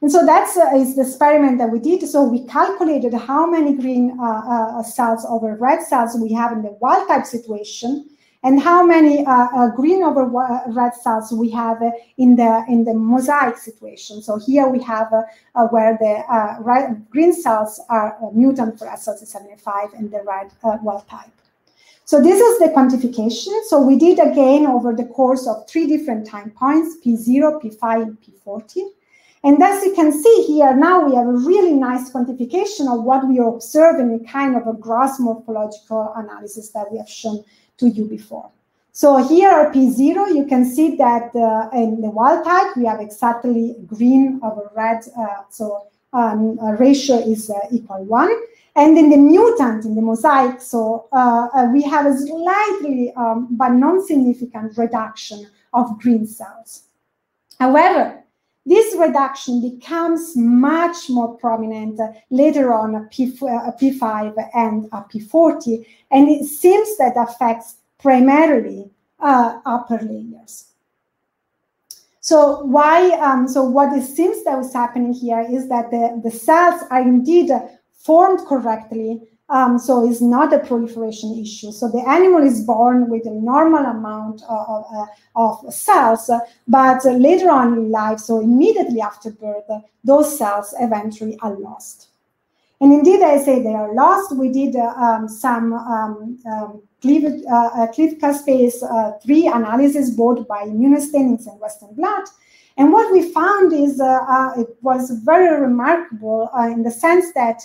And so that's uh, is the experiment that we did. So we calculated how many green uh, uh, cells over red cells we have in the wild type situation and how many uh, uh, green over red cells we have in the in the mosaic situation. So here we have uh, where the red, green cells are mutant for SLC75 and the red wild type. So this is the quantification. So we did again over the course of three different time points, P0, P5, and P40. And as you can see here, now we have a really nice quantification of what we are observing in kind of a gross morphological analysis that we have shown to you before. So here are P0, you can see that uh, in the wild type, we have exactly green over red, uh, so um, ratio is uh, equal one. And in the mutant, in the mosaic, so uh, uh, we have a slightly, um, but non-significant reduction of green cells. However, this reduction becomes much more prominent later on at P, uh, P5 and at P40, and it seems that affects primarily uh, upper layers. So why? Um, so what it seems that was happening here is that the, the cells are indeed formed correctly um, so it's not a proliferation issue. So the animal is born with a normal amount of, of, of cells, but later on in life, so immediately after birth, those cells eventually are lost. And indeed, I say they are lost. We did uh, um, some um, um, uh, uh, Caspase uh, 3 analysis, both by immunostainings and Western blot. And what we found is uh, uh, it was very remarkable uh, in the sense that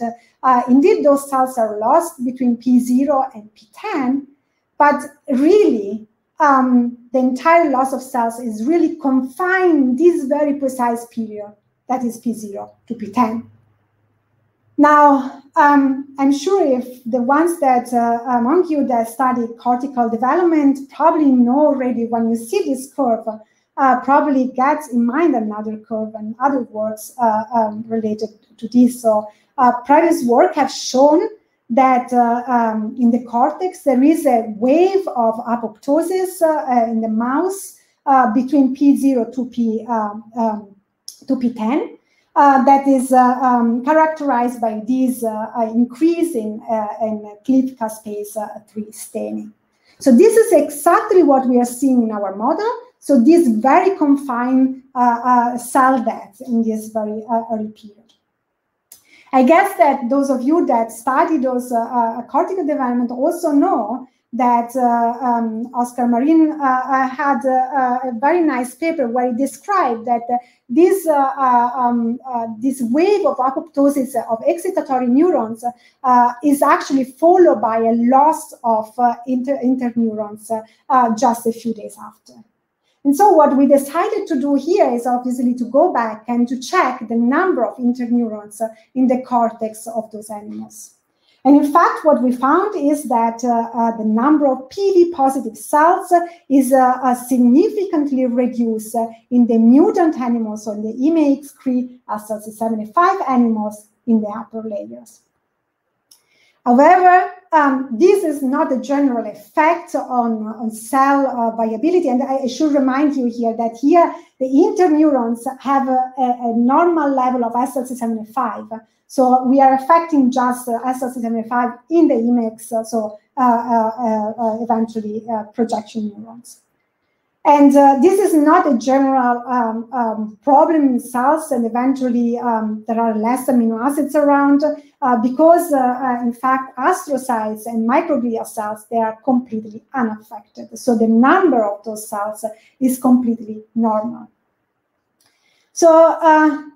indeed those cells are lost between P0 and P10, but really um, the entire loss of cells is really confined in this very precise period, that is P0 to P10. Now, um, I'm sure if the ones that uh, among you that study cortical development probably know already when you see this curve, uh, probably gets in mind another curve and other works uh, um, related to this. So uh, previous work have shown that uh, um, in the cortex there is a wave of apoptosis uh, in the mouse between P0 to P um, um to P10 uh, that is uh, um, characterized by this uh, increase in, in cliff caspase 3 staining. So this is exactly what we are seeing in our model. So this very confined cell death in this very early period. I guess that those of you that study those uh, cortical development also know that uh, um, Oscar Marin uh, uh had a very nice paper where he described that this, uh, um, this wave of apoptosis of excitatory neurons is actually followed by a loss of inter interneurons just a few days after. And so what we decided to do here is obviously to go back and to check the number of interneurons in the cortex of those animals. And in fact, what we found is that uh, uh, the number of PV positive cells is uh, uh significantly reduced in the mutant animals, or in the EMAX3 SLC75 animals in the upper layers. However, um, this is not a general effect on, on cell uh, viability. And I should remind you here that here the interneurons have a, a, a normal level of SLC75. So we are affecting just uh, SLC75 in the EMAX, uh, so uh, uh, uh, eventually projection neurons. And this is not a general um, um, problem in cells, and eventually um, there are less amino acids around because, in fact, astrocytes and microglia cells, they are completely unaffected. So the number of those cells is completely normal. So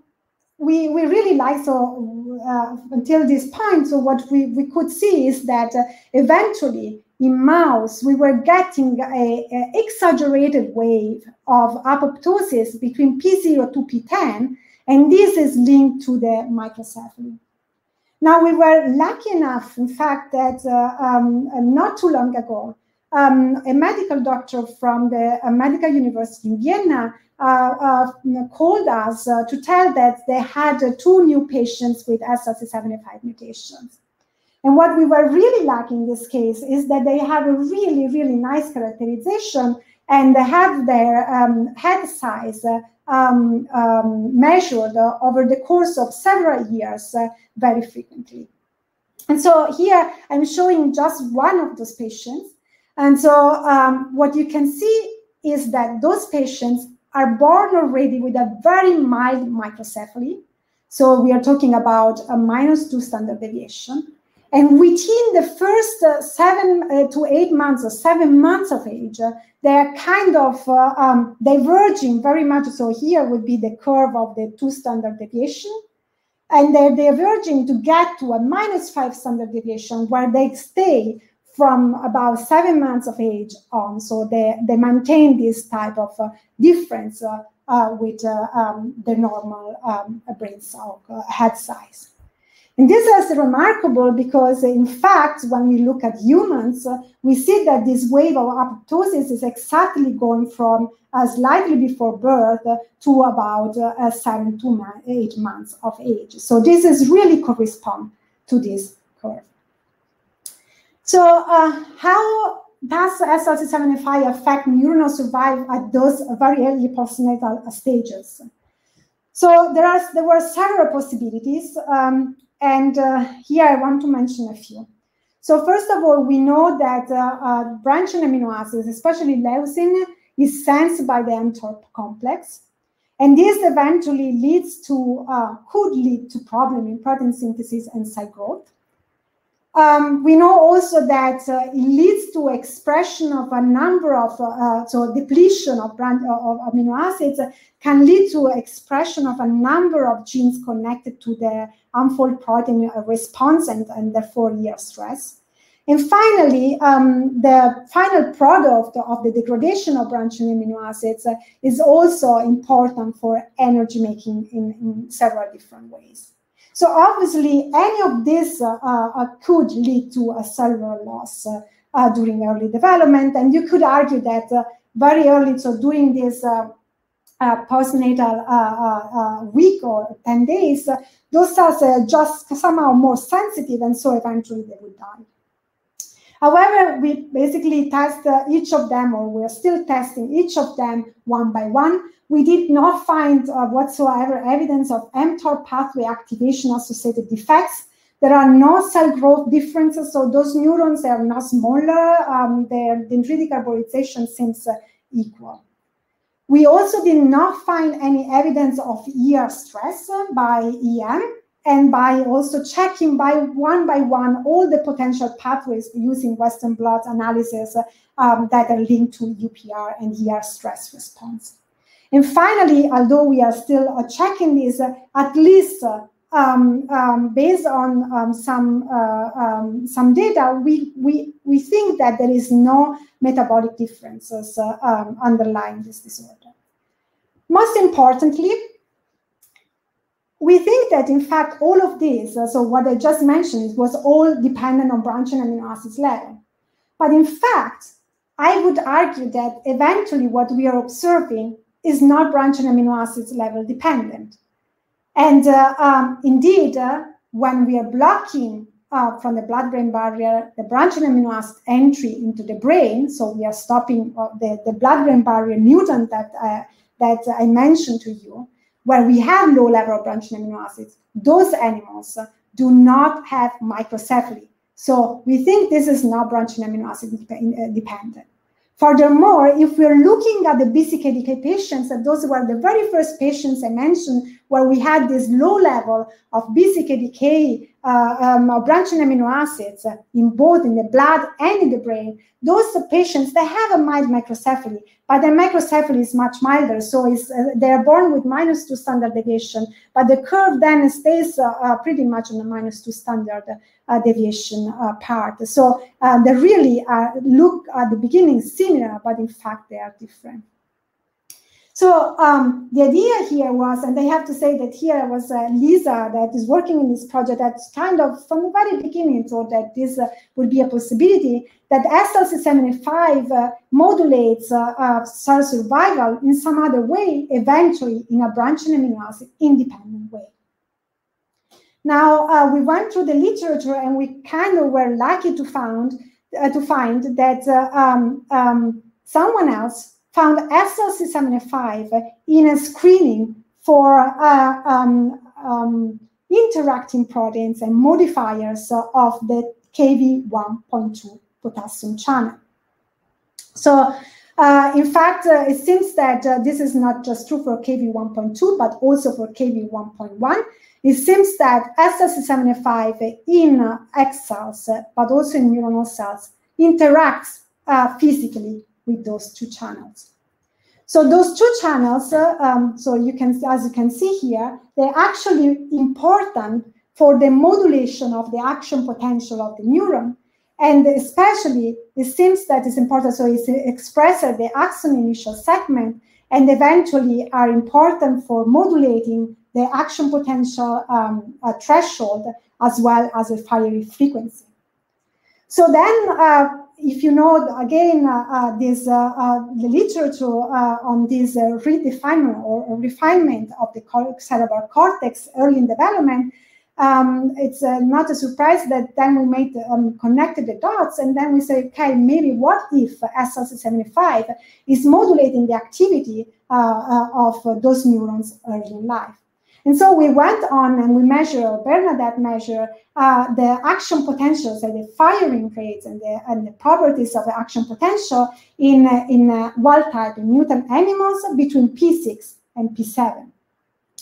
we, we really like so uh, until this point so what we, we could see is that uh, eventually in mouse we were getting a, a, exaggerated wave of apoptosis between p0 to p10 and this is linked to the microcephaly now we were lucky enough in fact that uh, um, not too long ago um, a medical doctor from the uh, medical university in vienna uh, uh, called us uh, to tell that they had two new patients with SLC75 mutations. And what we were really lacking in this case is that they have a really, really nice characterization and they have their um, head size uh, um, um, measured over the course of several years uh, very frequently. And so here I'm showing just one of those patients. And so um, what you can see is that those patients are born already with a very mild microcephaly. So we are talking about a minus two standard deviation. And within the first uh, seven uh, to eight months or seven months of age, uh, they're kind of uh, um, diverging very much. So here would be the curve of the two standard deviation. And they're diverging to get to a minus five standard deviation where they stay from about seven months of age on. So they, they maintain this type of uh, difference uh, with um, the normal um, brain cell head size. And this is remarkable because, in fact, when we look at humans, uh, we see that this wave of apoptosis is exactly going from slightly before birth to about seven to eight months of age. So this is really correspond to this curve. So uh, how does SLC75 affect neuronal survival at those very early postnatal stages? So there are there were several possibilities, um, and uh, here I want to mention a few. So first of all, we know that uh, uh, branching amino acids, especially leucine, is sensed by the mTOR complex, and this eventually leads to uh, could lead to problem in protein synthesis and cell growth. Um, we know also that uh, it leads to expression of a number of, uh, so depletion of, brand, of amino acids can lead to expression of a number of genes connected to the unfold protein response and, and therefore ER stress. And finally, um, the final product of the degradation of branching amino acids uh, is also important for energy making in, in several different ways. So obviously, any of this uh, uh, could lead to a cellular loss uh, uh, during early development, and you could argue that uh, very early, so during this postnatal week or 10 days, those cells are just somehow more sensitive, and so eventually they would die. However, we basically test uh, each of them, or we're still testing each of them one by one. We did not find uh, whatsoever evidence of mTOR pathway activation associated defects. There are no cell growth differences, so those neurons are not smaller. Um, their dendritic arborization seems uh, equal. We also did not find any evidence of ER stress by EM, and by also checking by one by one all the potential pathways using Western blot analysis um, that are linked to UPR and ER stress response. And finally, although we are still uh, checking this, uh, at least uh, um, um, based on um, some uh, um, some data, we, we we think that there is no metabolic differences uh, um, underlying this disorder. Most importantly, we think that in fact all of this, uh, so what I just mentioned, was all dependent on branching amino acids level. But in fact, I would argue that eventually what we are observing is not branching amino acids level dependent. And uh, um, indeed, uh, when we are blocking uh, from the blood-brain barrier the branching amino acid entry into the brain, so we are stopping uh, the, the blood-brain barrier mutant that, uh, that I mentioned to you, where we have low level of branching amino acids, those animals do not have microcephaly. So we think this is not branching amino acid dependent. Furthermore, if we're looking at the BCKDK patients, and those were the very first patients I mentioned where we had this low level of BCKDK uh, um, branching amino acids in both in the blood and in the brain, those patients, they have a mild microcephaly, but the microcephaly is much milder. So uh, they're born with minus two standard deviation, but the curve then stays uh, uh, pretty much on the minus two standard uh, deviation uh, part. So they really look at the beginning similar, but in fact they are different. So um, the idea here was, and I have to say that here was uh, Lisa that is working in this project that kind of from the very beginning thought that this uh, would be a possibility that SLC75 uh, modulates uh, uh, cell survival in some other way, eventually in a branching amino acid independent way. Now uh, we went through the literature and we kind of were lucky to found to find that um, um, someone else found SLC75 in a screening for uh, um, um, interacting proteins and modifiers of the KV1.2 potassium channel. So uh, in fact, uh, it seems that uh, this is not just true for KV1.2, but also for KV1.1. It seems that SLC75 in X cells, but also in neuronal cells, interacts uh, physically with those two channels. So those two channels, uh, um, so you can, as you can see here, they're actually important for the modulation of the action potential of the neuron. And especially, it seems that it's important, so it's expressed at the axon initial segment and eventually are important for modulating the action potential um, threshold as well as a fiery frequency. So then uh, if you know again uh, uh, this uh, the literature on this redefinement or refinement of the cerebral cortex early in development, um, it's uh, not a surprise that then we made um, connected the dots and then we say, okay, maybe what if SLC75 is modulating the activity uh, uh, of those neurons early in life? And so we went on and we measure, Bernadette measure uh, the action potentials and the firing rates and the, and the properties of the action potential in, uh, in uh, wild type and mutant animals between P6 and P7.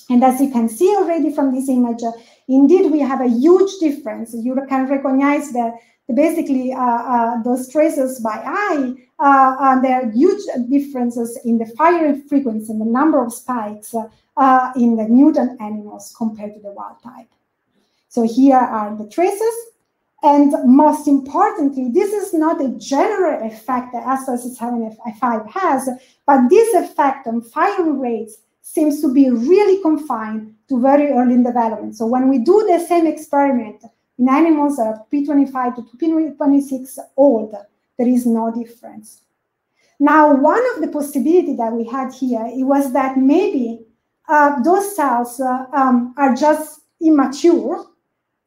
And as you can see already from this image, uh, indeed we have a huge difference. You can recognize the, the basically uh, those traces by eye. Uh, there are huge differences in the firing frequency and the number of spikes uh, in the mutant animals compared to the wild type. So here are the traces. And most importantly, this is not a general effect that SLC7A5 has, but this effect on firing rates seems to be really confined to very early in development. So when we do the same experiment in animals that are P25 to P26 old, there is no difference. Now, one of the possibilities that we had here it was that maybe uh, those cells uh, um, are just immature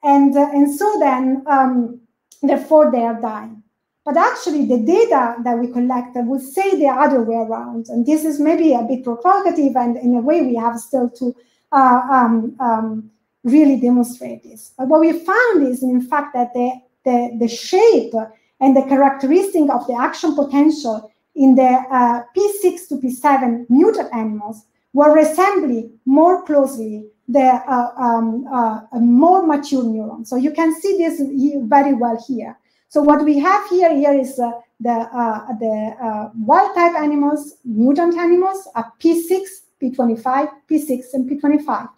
and, uh, and so then, um, therefore, they are dying. But actually, the data that we collected would say the other way around. And this is maybe a bit provocative, and in a way, we have still to uh, um, um, really demonstrate this. But what we found is, in fact, that the, the, the shape and the characteristic of the action potential in the uh, P6 to P7 mutant animals were resembling more closely the uh, um, uh, more mature neurons. So you can see this very well here. So what we have here here is uh, the uh, the uh, wild type animals, mutant animals, are P6, P25, P6, and P25.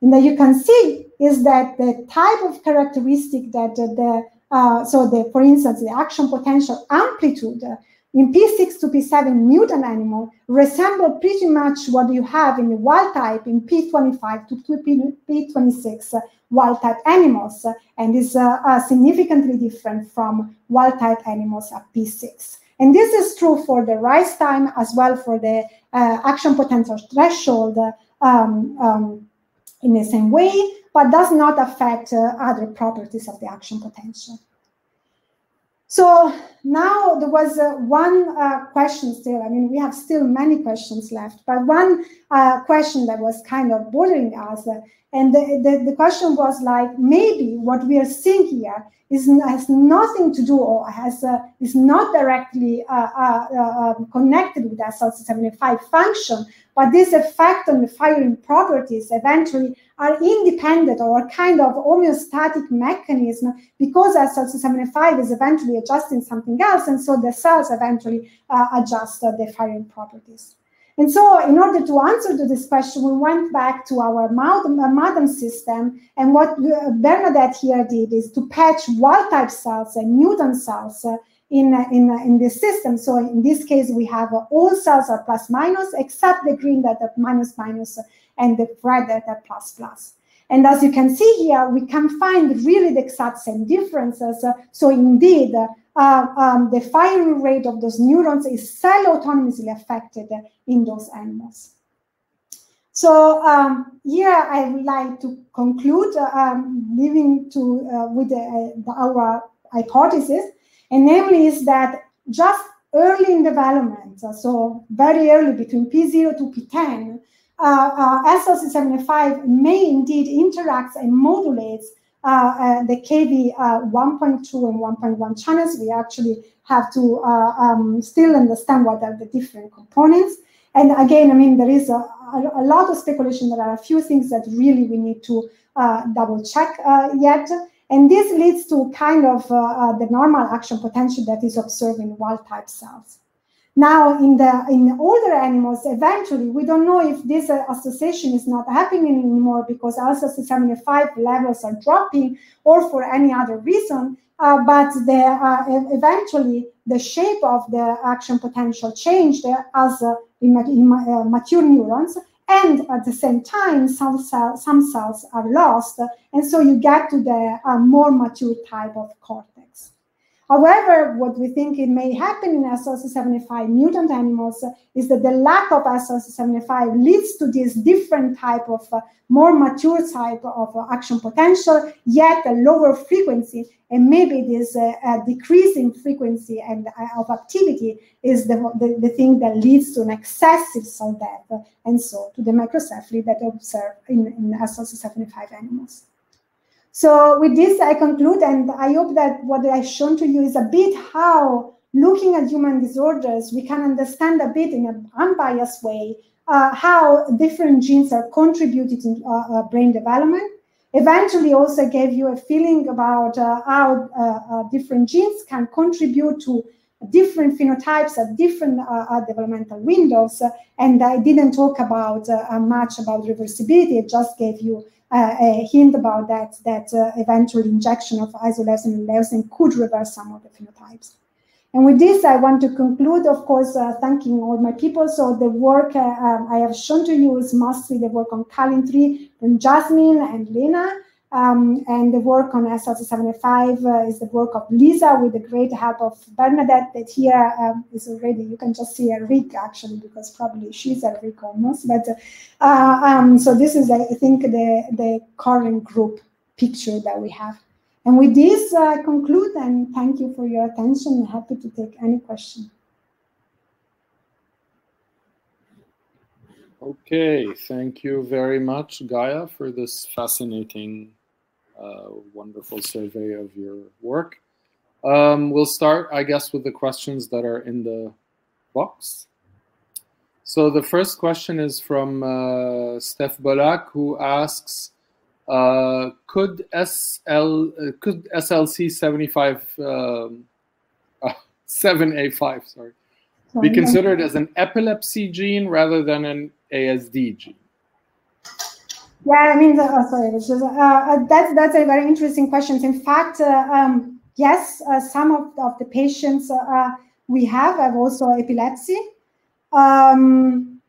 And then you can see is that the type of characteristic that the uh, so the for instance the action potential amplitude in P6 to P7 mutant animal resemble pretty much what you have in the wild type in P25 to P26 wild type animals and is uh, uh, significantly different from wild type animals at P6. And this is true for the rise time as well for the uh, action potential threshold um, um, in the same way, but does not affect uh, other properties of the action potential. So now there was uh, one uh, question still. I mean, we have still many questions left, but one uh, question that was kind of bothering us, uh, and the, the, the, question was like, maybe what we are seeing here is has nothing to do or has uh, is not directly uh, um, connected with that SLC75 function, but this effect on the firing properties eventually are independent or kind of homeostatic mechanism because SLC75 is eventually adjusting something else, and so the cells eventually uh, adjust uh, the firing properties. And so, in order to answer to this question, we went back to our MADAM system. And what uh, Bernadette here did is to patch wild type cells and mutant cells uh, in, in, in this system. So in this case, we have uh, all cells are plus minus, except the green that are minus minus and the red that are plus plus. And as you can see here, we can find really the exact same differences. So indeed, uh, um, the firing rate of those neurons is cell autonomously affected in those animals. So um, here I would like to conclude, um, leaving to uh, with uh, our hypothesis and namely is that just early in development, so very early between P0 to P10, uh, uh, SLC75 may indeed interact and modulates uh, uh, the KV uh, 1.2 and 1.1 channels. We actually have to uh, um, still understand what are the different components. And again, I mean, there is a, a, lot of speculation. There are a few things that really we need to double check yet. And this leads to kind of uh, uh, the normal action potential that is observed in wild type cells. Now, in the in older animals, eventually, we don't know if this uh, association is not happening anymore because SLC75 levels are dropping or for any other reason. Uh, but the, uh, eventually, the shape of the action potential changed as uh, in, in mature neurons, and at the same time, some, cell, some cells are lost, and so you get to the uh, more mature type of cortex. However, what we think it may happen in SLC75 mutant animals is that the lack of SLC75 leads to this different type of uh, more mature type of uh, action potential, yet a lower frequency. And maybe this uh, decreasing frequency and uh, of activity is the, the, the, thing that leads to an excessive cell death, and so to the microcephaly that observed in, in SLC75 animals. So with this, I conclude, and I hope that what I've shown to you is a bit how looking at human disorders, we can understand a bit in an unbiased way uh, how different genes are contributed to uh, uh, brain development. Eventually, also gave you a feeling about uh, how uh, uh, different genes can contribute to different phenotypes at different developmental windows. and I didn't talk about much about reversibility. It just gave you a hint about that. That eventual injection of isoleucine and leucine could reverse some of the phenotypes. And with this, I want to conclude, of course, uh, thanking all my people. So the work uh, um, I have shown to you is mostly the work on Kalin3 from Jasmine and Lena. Um, and the work on SLC75 uh, is the work of Lisa with the great help of Bernadette that here um, is already, you can just see a rig actually, because probably she's a rig almost. But uh, um, so this is, I think, the, the current group picture that we have. And with this, I uh, conclude and thank you for your attention. happy to take any question. Okay, thank you very much, Gaia, for this fascinating, uh, wonderful survey of your work. Um, we'll start, I guess, with the questions that are in the box. So the first question is from uh, Steph Bolak, who asks, uh, could SL uh, could SLC 75 um, [LAUGHS] uh, 7A5 sorry be considered as an epilepsy gene rather than an ASD gene? Yeah, I mean, oh, sorry, uh, uh, that's that's a very interesting question. In fact, um, yes, some of, of the patients we have have also epilepsy. Um,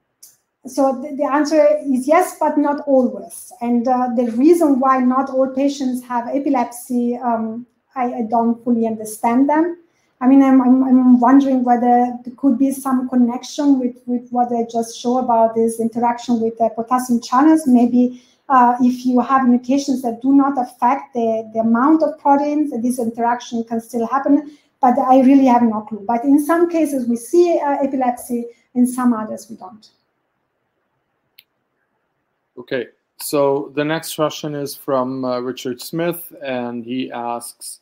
so the, answer is yes, but not always. And uh, the reason why not all patients have epilepsy, um, I, I, don't fully understand them. I mean, I'm, I'm, I'm, wondering whether there could be some connection with, with what I just show about this interaction with the potassium channels. Maybe uh, if you have mutations that do not affect the, the amount of proteins, this interaction can still happen. But I really have no clue. But in some cases, we see uh, epilepsy, in some others, we don't. Okay, so the next question is from uh, Richard Smith, and he asks,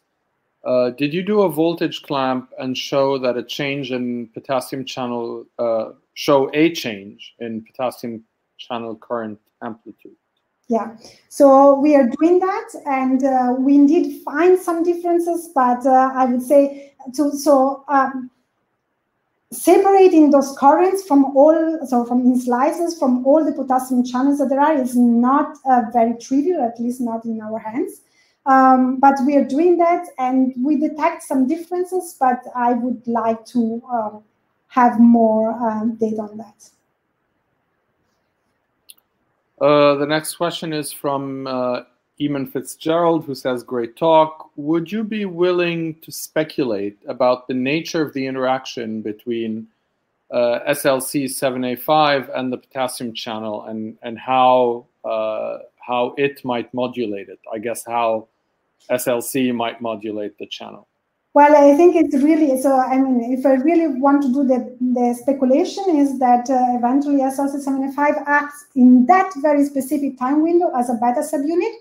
uh, did you do a voltage clamp and show that a change in potassium channel, uh, show a change in potassium channel current amplitude? Yeah, so we are doing that, and uh, we indeed find some differences, but uh, I would say to so um, separating those currents from all, so from in slices from all the potassium channels that there are is not uh, very trivial, at least not in our hands. Um, but we are doing that and we detect some differences, but I would like to um, have more um, data on that. Uh, the next question is from uh, Eamon Fitzgerald, who says, Great talk. Would you be willing to speculate about the nature of the interaction between uh, SLC 7A5 and the potassium channel and, and how, uh, how it might modulate it? I guess how SLC might modulate the channel. Well, I think it's really so. I mean, if I really want to do the, the speculation, is that uh, eventually SLC75 acts in that very specific time window as a beta subunit,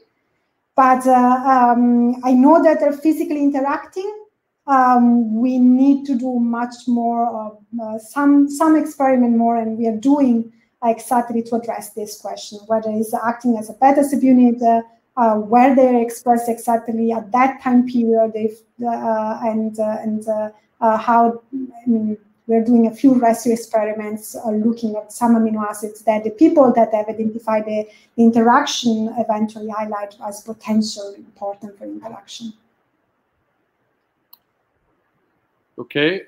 but uh, um, I know that they're physically interacting. Um, we need to do much more, uh, some some experiment more, and we are doing exactly to address this question: whether it's acting as a beta subunit, uh, uh, where they're expressed exactly at that time period, if, uh, and uh, and uh, how I mean, we're doing a few rescue experiments uh, looking at some amino acids that the people that have identified the, the interaction eventually highlight as potentially important for interaction. Okay.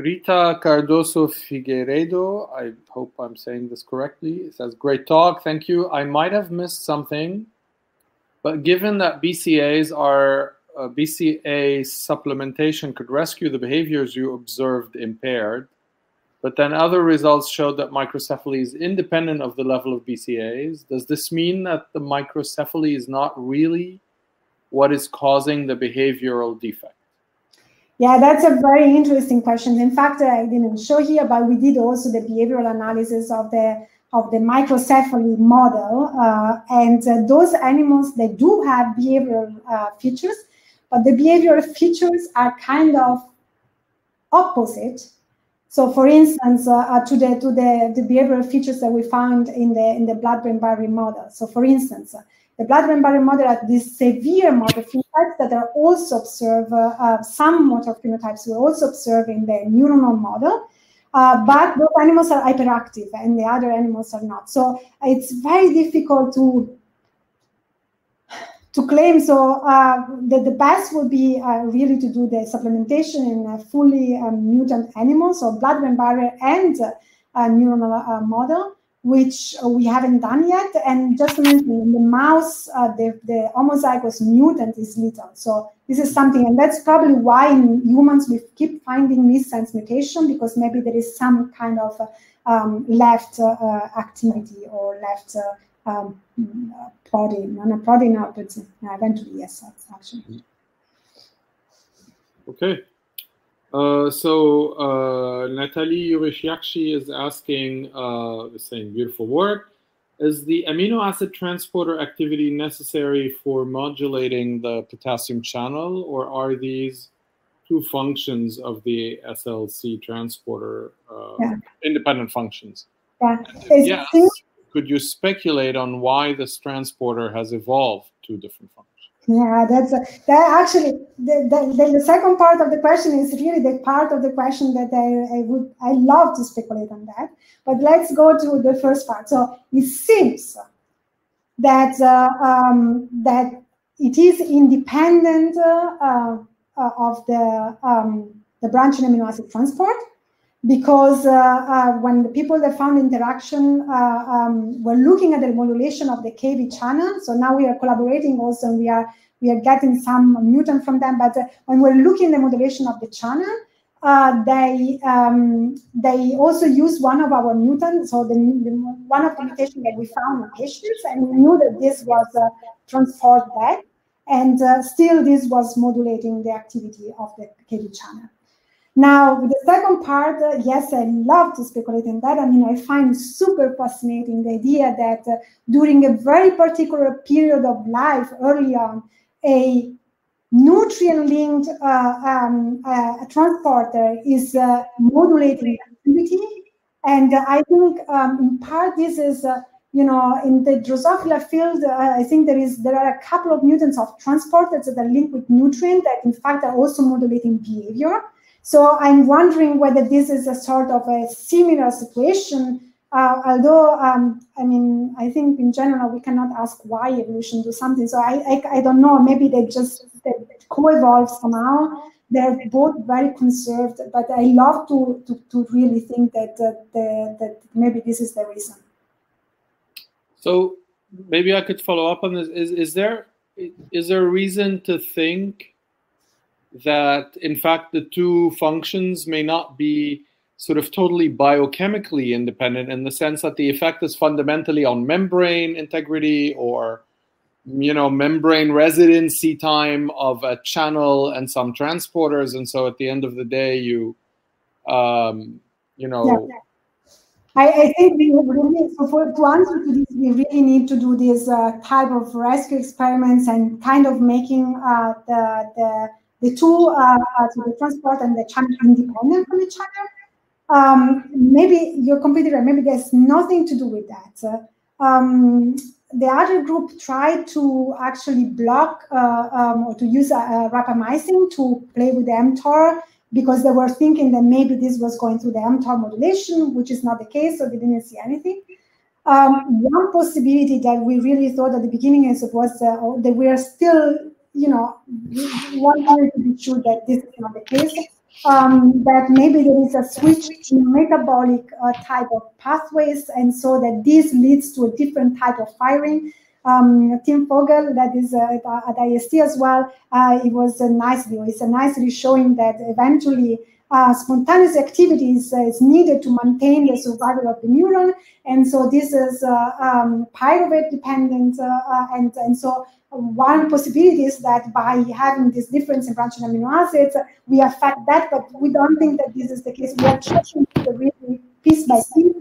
Rita Cardoso Figueiredo, I hope I'm saying this correctly, it says, great talk, thank you. I might have missed something, but given that BCAs are uh, BCA supplementation could rescue the behaviors you observed impaired, but then other results showed that microcephaly is independent of the level of BCAs. Does this mean that the microcephaly is not really what is causing the behavioral defect? Yeah, that's a very interesting question. In fact, I didn't show here, but we did also the behavioral analysis of the of the microcephaly model, uh, and uh, those animals that do have behavioral uh, features but the behavioral features are kind of opposite. So, for instance, uh, uh, to the to the, the behavioral features that we found in the in the blood-brain barrier model. So, for instance, the blood-brain barrier model has these severe motor phenotypes that are also observed. Uh, uh, some motor phenotypes were also observed in the neuronal model. Uh, but those animals are hyperactive and the other animals are not. So it's very difficult to to claim. So uh, the, the best would be uh, really to do the supplementation in fully um, mutant animals, so blood-brain barrier and neuronal uh, model which we haven't done yet. And just mention, in the mouse, uh, the, the homozygous mutant is little. So this is something, and that's probably why in humans we keep finding missense mutation because maybe there is some kind of uh, um, left uh, activity or left uh, um, protein, not a protein, but eventually yes, actually. Okay. Uh, so uh, Natalie Yurishyakshi is asking, uh, saying beautiful work. Is the amino acid transporter activity necessary for modulating the potassium channel, or are these two functions of the SLC transporter uh, yeah. independent functions? Yeah. Yes. Could you speculate on why this transporter has evolved two different functions? Yeah, that's a, that actually the, the, the, second part of the question is really the part of the question that I, I would I love to speculate on that. But let's go to the first part. So it seems that uh, um, that it is independent uh, uh, of the um, the branch amino acid transport because uh, uh, when the people that found interaction uh, um, were looking at the modulation of the KV channel, so now we are collaborating also and we are we are getting some mutant from them, but uh, when we're looking at the modulation of the channel, uh, they um, they also use one of our mutants, so the, the, one of the mutations that we found in patients, and we knew that this was uh, transferred back, and still this was modulating the activity of the KV channel. Now, the second part, uh, yes, I love to speculate in that. I mean, I find super fascinating the idea that uh, during a very particular period of life early on, a nutrient-linked uh, um, uh, transporter is uh, modulating activity. And I think um, in part this is, uh, you know, in the Drosophila field, I think there is there are a couple of mutants of transporters that are linked with nutrient that in fact are also modulating behavior. So I'm wondering whether this is a sort of a similar situation. Uh, although, um, I mean, I think in general we cannot ask why evolution do something. So I, I, I don't know. Maybe they just they co-evolve somehow. They're both very conserved, but I love to to, to really think that uh, the, that maybe this is the reason. So maybe I could follow up on this. Is is there is there a reason to think that in fact the two functions may not be sort of totally biochemically independent in the sense that the effect is fundamentally on membrane integrity or you know membrane residency time of a channel and some transporters and so at the end of the day you um, you know yeah. I, I, think we really, so for, to answer to this, we really need to do this uh, type of rescue experiments and kind of making uh, the, the the two, uh, so the transport and the channel independent from each other. Um, maybe you're completely right. Maybe there's nothing to do with that. Um, the other group tried to actually block uh, um, or to use uh, rapamycin to play with the mTOR because they were thinking that maybe this was going through the mTOR modulation, which is not the case, so they didn't see anything. Um, one possibility that we really thought at the beginning is it was uh, that we are still you know, one wanted to be sure that this is not the case. Um, that maybe there is a switch in metabolic uh, type of pathways, and so that this leads to a different type of firing. Um, Tim Fogel, that is uh, at IST as well, uh, it was a nice video. It's a nicely showing that eventually uh, spontaneous activity is, uh, is, needed to maintain the survival of the neuron. And so this is uh, um, pyruvate dependent. Uh, and, and so one possibility is that by having this difference in branching amino acids, we affect that, but we don't think that this is the case. We are checking the really piece by piece,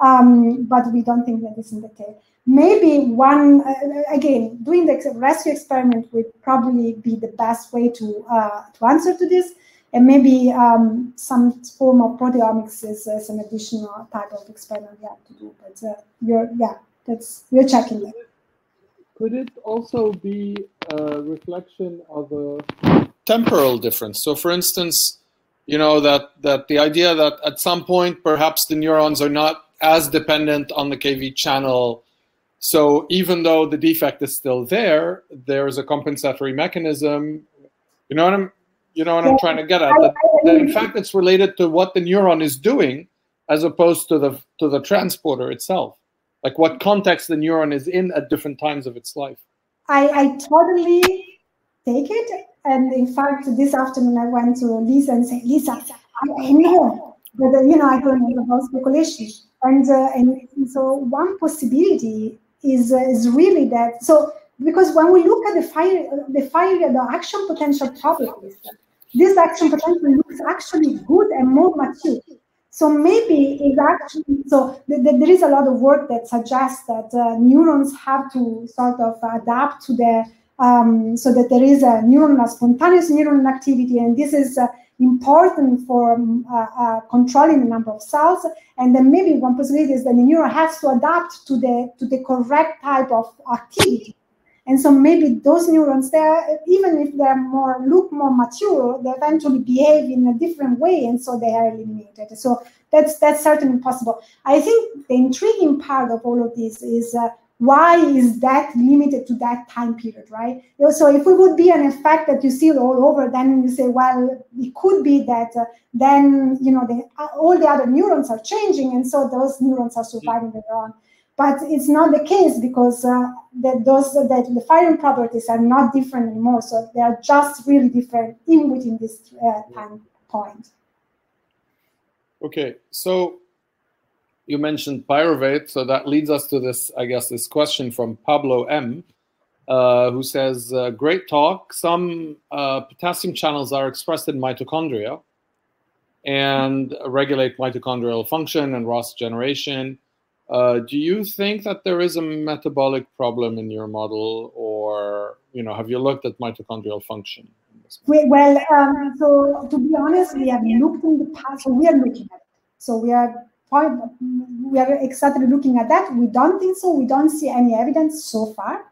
um, but we don't think that this is the case. maybe one uh, again doing the rescue experiment would probably be the best way to uh, to answer to this and maybe um, some form of proteomics is, is, an additional type of experiment we have to do but uh, you're yeah that's we're checking that. Could it also be a reflection of a temporal difference. So for instance you know that that the idea that at some point perhaps the neurons are not as dependent on the kv channel. So even though the defect is still there, there's a compensatory mechanism. You know what I'm you know what I'm trying to get at? That, that in fact it's related to what the neuron is doing as opposed to the to the transporter itself. Like what context the neuron is in at different times of its life. I, I totally take it. And in fact, this afternoon I went to Lisa and said, Lisa, I, I know that you know I don't know about speculation. And, uh, and so one possibility is, uh, is really that. So because when we look at the fire, the fire, the action potential properties, this action potential looks actually good and more mature. So maybe it's actually so th th there is a lot of work that suggests that uh, neurons have to sort of adapt to the um, so that there is a neuronal spontaneous neuronal activity, and this is uh, important for um, uh, uh, controlling the number of cells. And then maybe one possibility is that the neuron has to adapt to the to the correct type of activity. And so maybe those neurons there, even if they're more look more mature, they eventually behave in a different way, and so they are eliminated. So that's that's certainly possible. I think the intriguing part of all of this is uh, why is that limited to that time period, right? So if it would be an effect that you see all over, then you say, well, it could be that uh, then you know the, uh, all the other neurons are changing, and so those neurons are surviving later on. But it's not the case because uh, that those that the firing properties are not different anymore, so they are just really different in within this uh, time point. Okay, so you mentioned pyruvate, so that leads us to this, I guess, this question from Pablo M, uh, who says, uh, "Great talk. Some uh, potassium channels are expressed in mitochondria and regulate mitochondrial function and ROS generation. Uh, do you think that there is a metabolic problem in your model, or you know, have you looked at mitochondrial function?" Well, um, so to be honest, we have looked in the past. So we are looking at it. So we are we are exactly looking at that. We don't think so. We don't see any evidence so far.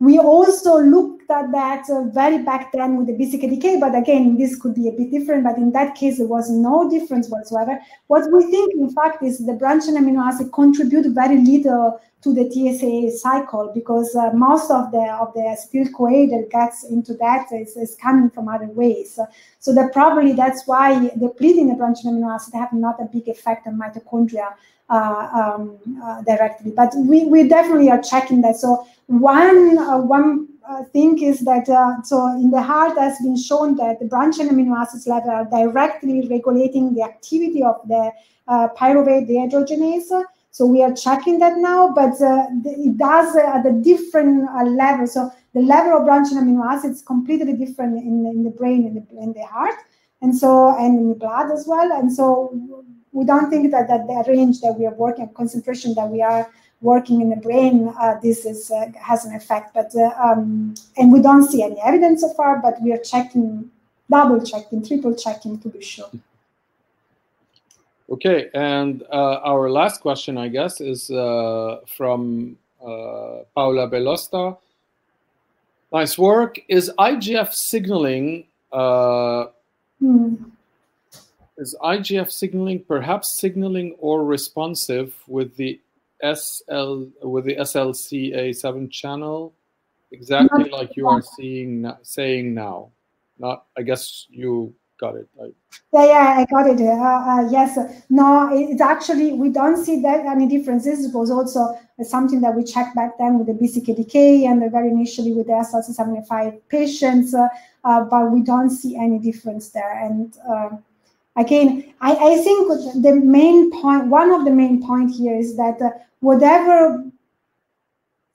We also looked at that uh, very back then with the BCKDK, but again, this could be a bit different. But in that case, there was no difference whatsoever. What we think, in fact, is the branched amino acid contribute very little to the TCA cycle because uh, most of the of the acetyl CoA that gets into that is, is coming from other ways. So that probably that's why depleting the branched amino acid have not a big effect on mitochondria um, uh, directly. But we, we definitely are checking that. So one uh, one uh, thing is that uh, so in the heart has been shown that the branched amino acids level are directly regulating the activity of the pyruvate dehydrogenase. So we are checking that now, but uh, it does uh, at a different uh, level. So the level of branched amino acids is completely different in, in the brain and in, in the heart, and so and in the blood as well. And so we don't think that that the range that we are working, concentration that we are working in the brain, uh, this is uh, has an effect. But uh, um, and we don't see any evidence so far, but we are checking, double checking, triple checking to be sure. Okay, and uh, our last question, I guess, is uh, from uh, Paula Bellosta. Nice work. Is IGF signaling mm. Is IGF signaling perhaps signaling or responsive with the SL with the SLCA7 channel, exactly like you are seeing saying now? Not, I guess you got it. I, yeah, yeah, I got it. Uh, uh, yes, no, it's actually we don't see that any differences. It was also something that we checked back then with the BCKDK and very initially with the SLC75 patients, uh, uh, but we don't see any difference there. And uh, again, I, I, think the main point, one of the main point here is that uh, whatever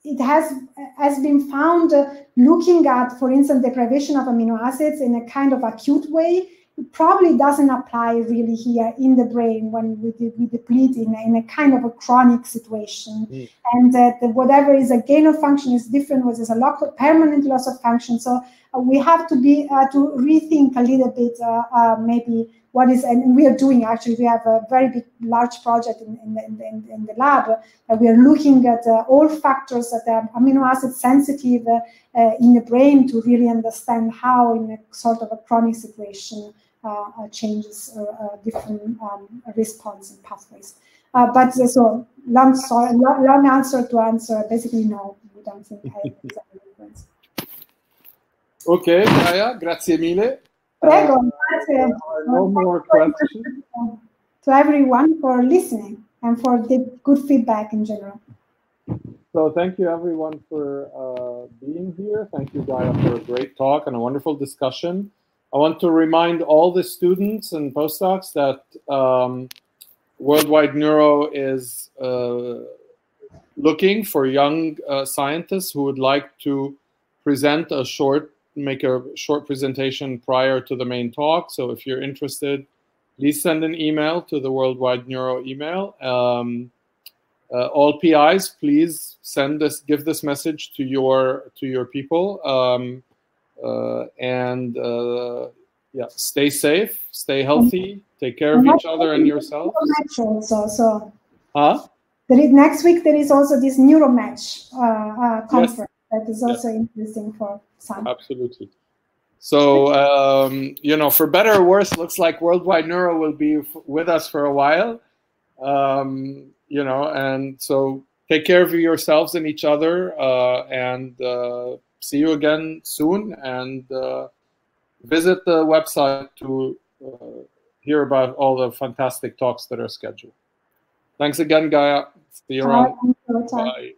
it has has been found looking at, for instance, deprivation of amino acids in a kind of acute way probably doesn't apply really here in the brain when we, we deplete in, in a kind of a chronic situation. Mm. And that whatever is a gain of function is different, is a local, permanent loss of function. So uh, we have to be uh, to rethink a little bit, uh, uh maybe what is, and we are doing actually, we have a very big, large project in, in, in, in the lab. Uh, we are looking at uh, all factors that are amino acid sensitive in the brain to really understand how, in a sort of a chronic situation, uh, uh, changes uh, different um, response and pathways. but so long, sorry, long, answer to answer. Basically, no, we don't think it's a difference. [LAUGHS] Ok, Gaia, grazie mille. Prego, grazie. no more questions. To everyone for listening and for the good feedback in general. So thank you everyone for uh, being here. Thank you, Gaia, for a great talk and a wonderful discussion. I want to remind all the students and postdocs that um, Worldwide Neuro is uh, looking for young uh, scientists who would like to present a short, make a short presentation prior to the main talk. So if you're interested, please send an email to the Worldwide Neuro email. Um, uh, all PIs, please send this, give this message to your to your people. Um, uh, and uh, yeah, stay safe, stay healthy, take care of each other and yourself. Also, so huh? There is, next week there is also this NeuroMatch uh, conference yes. That is also yes. interesting for some. Absolutely. So um, you know, for better or worse, looks like Worldwide Neuro will be with us for a while. Um, you know, and so take care of yourselves and each other, uh, and uh, see you again soon. And uh, visit the website to uh, hear about all the fantastic talks that are scheduled. Thanks again, Gaia. See you around. Bye.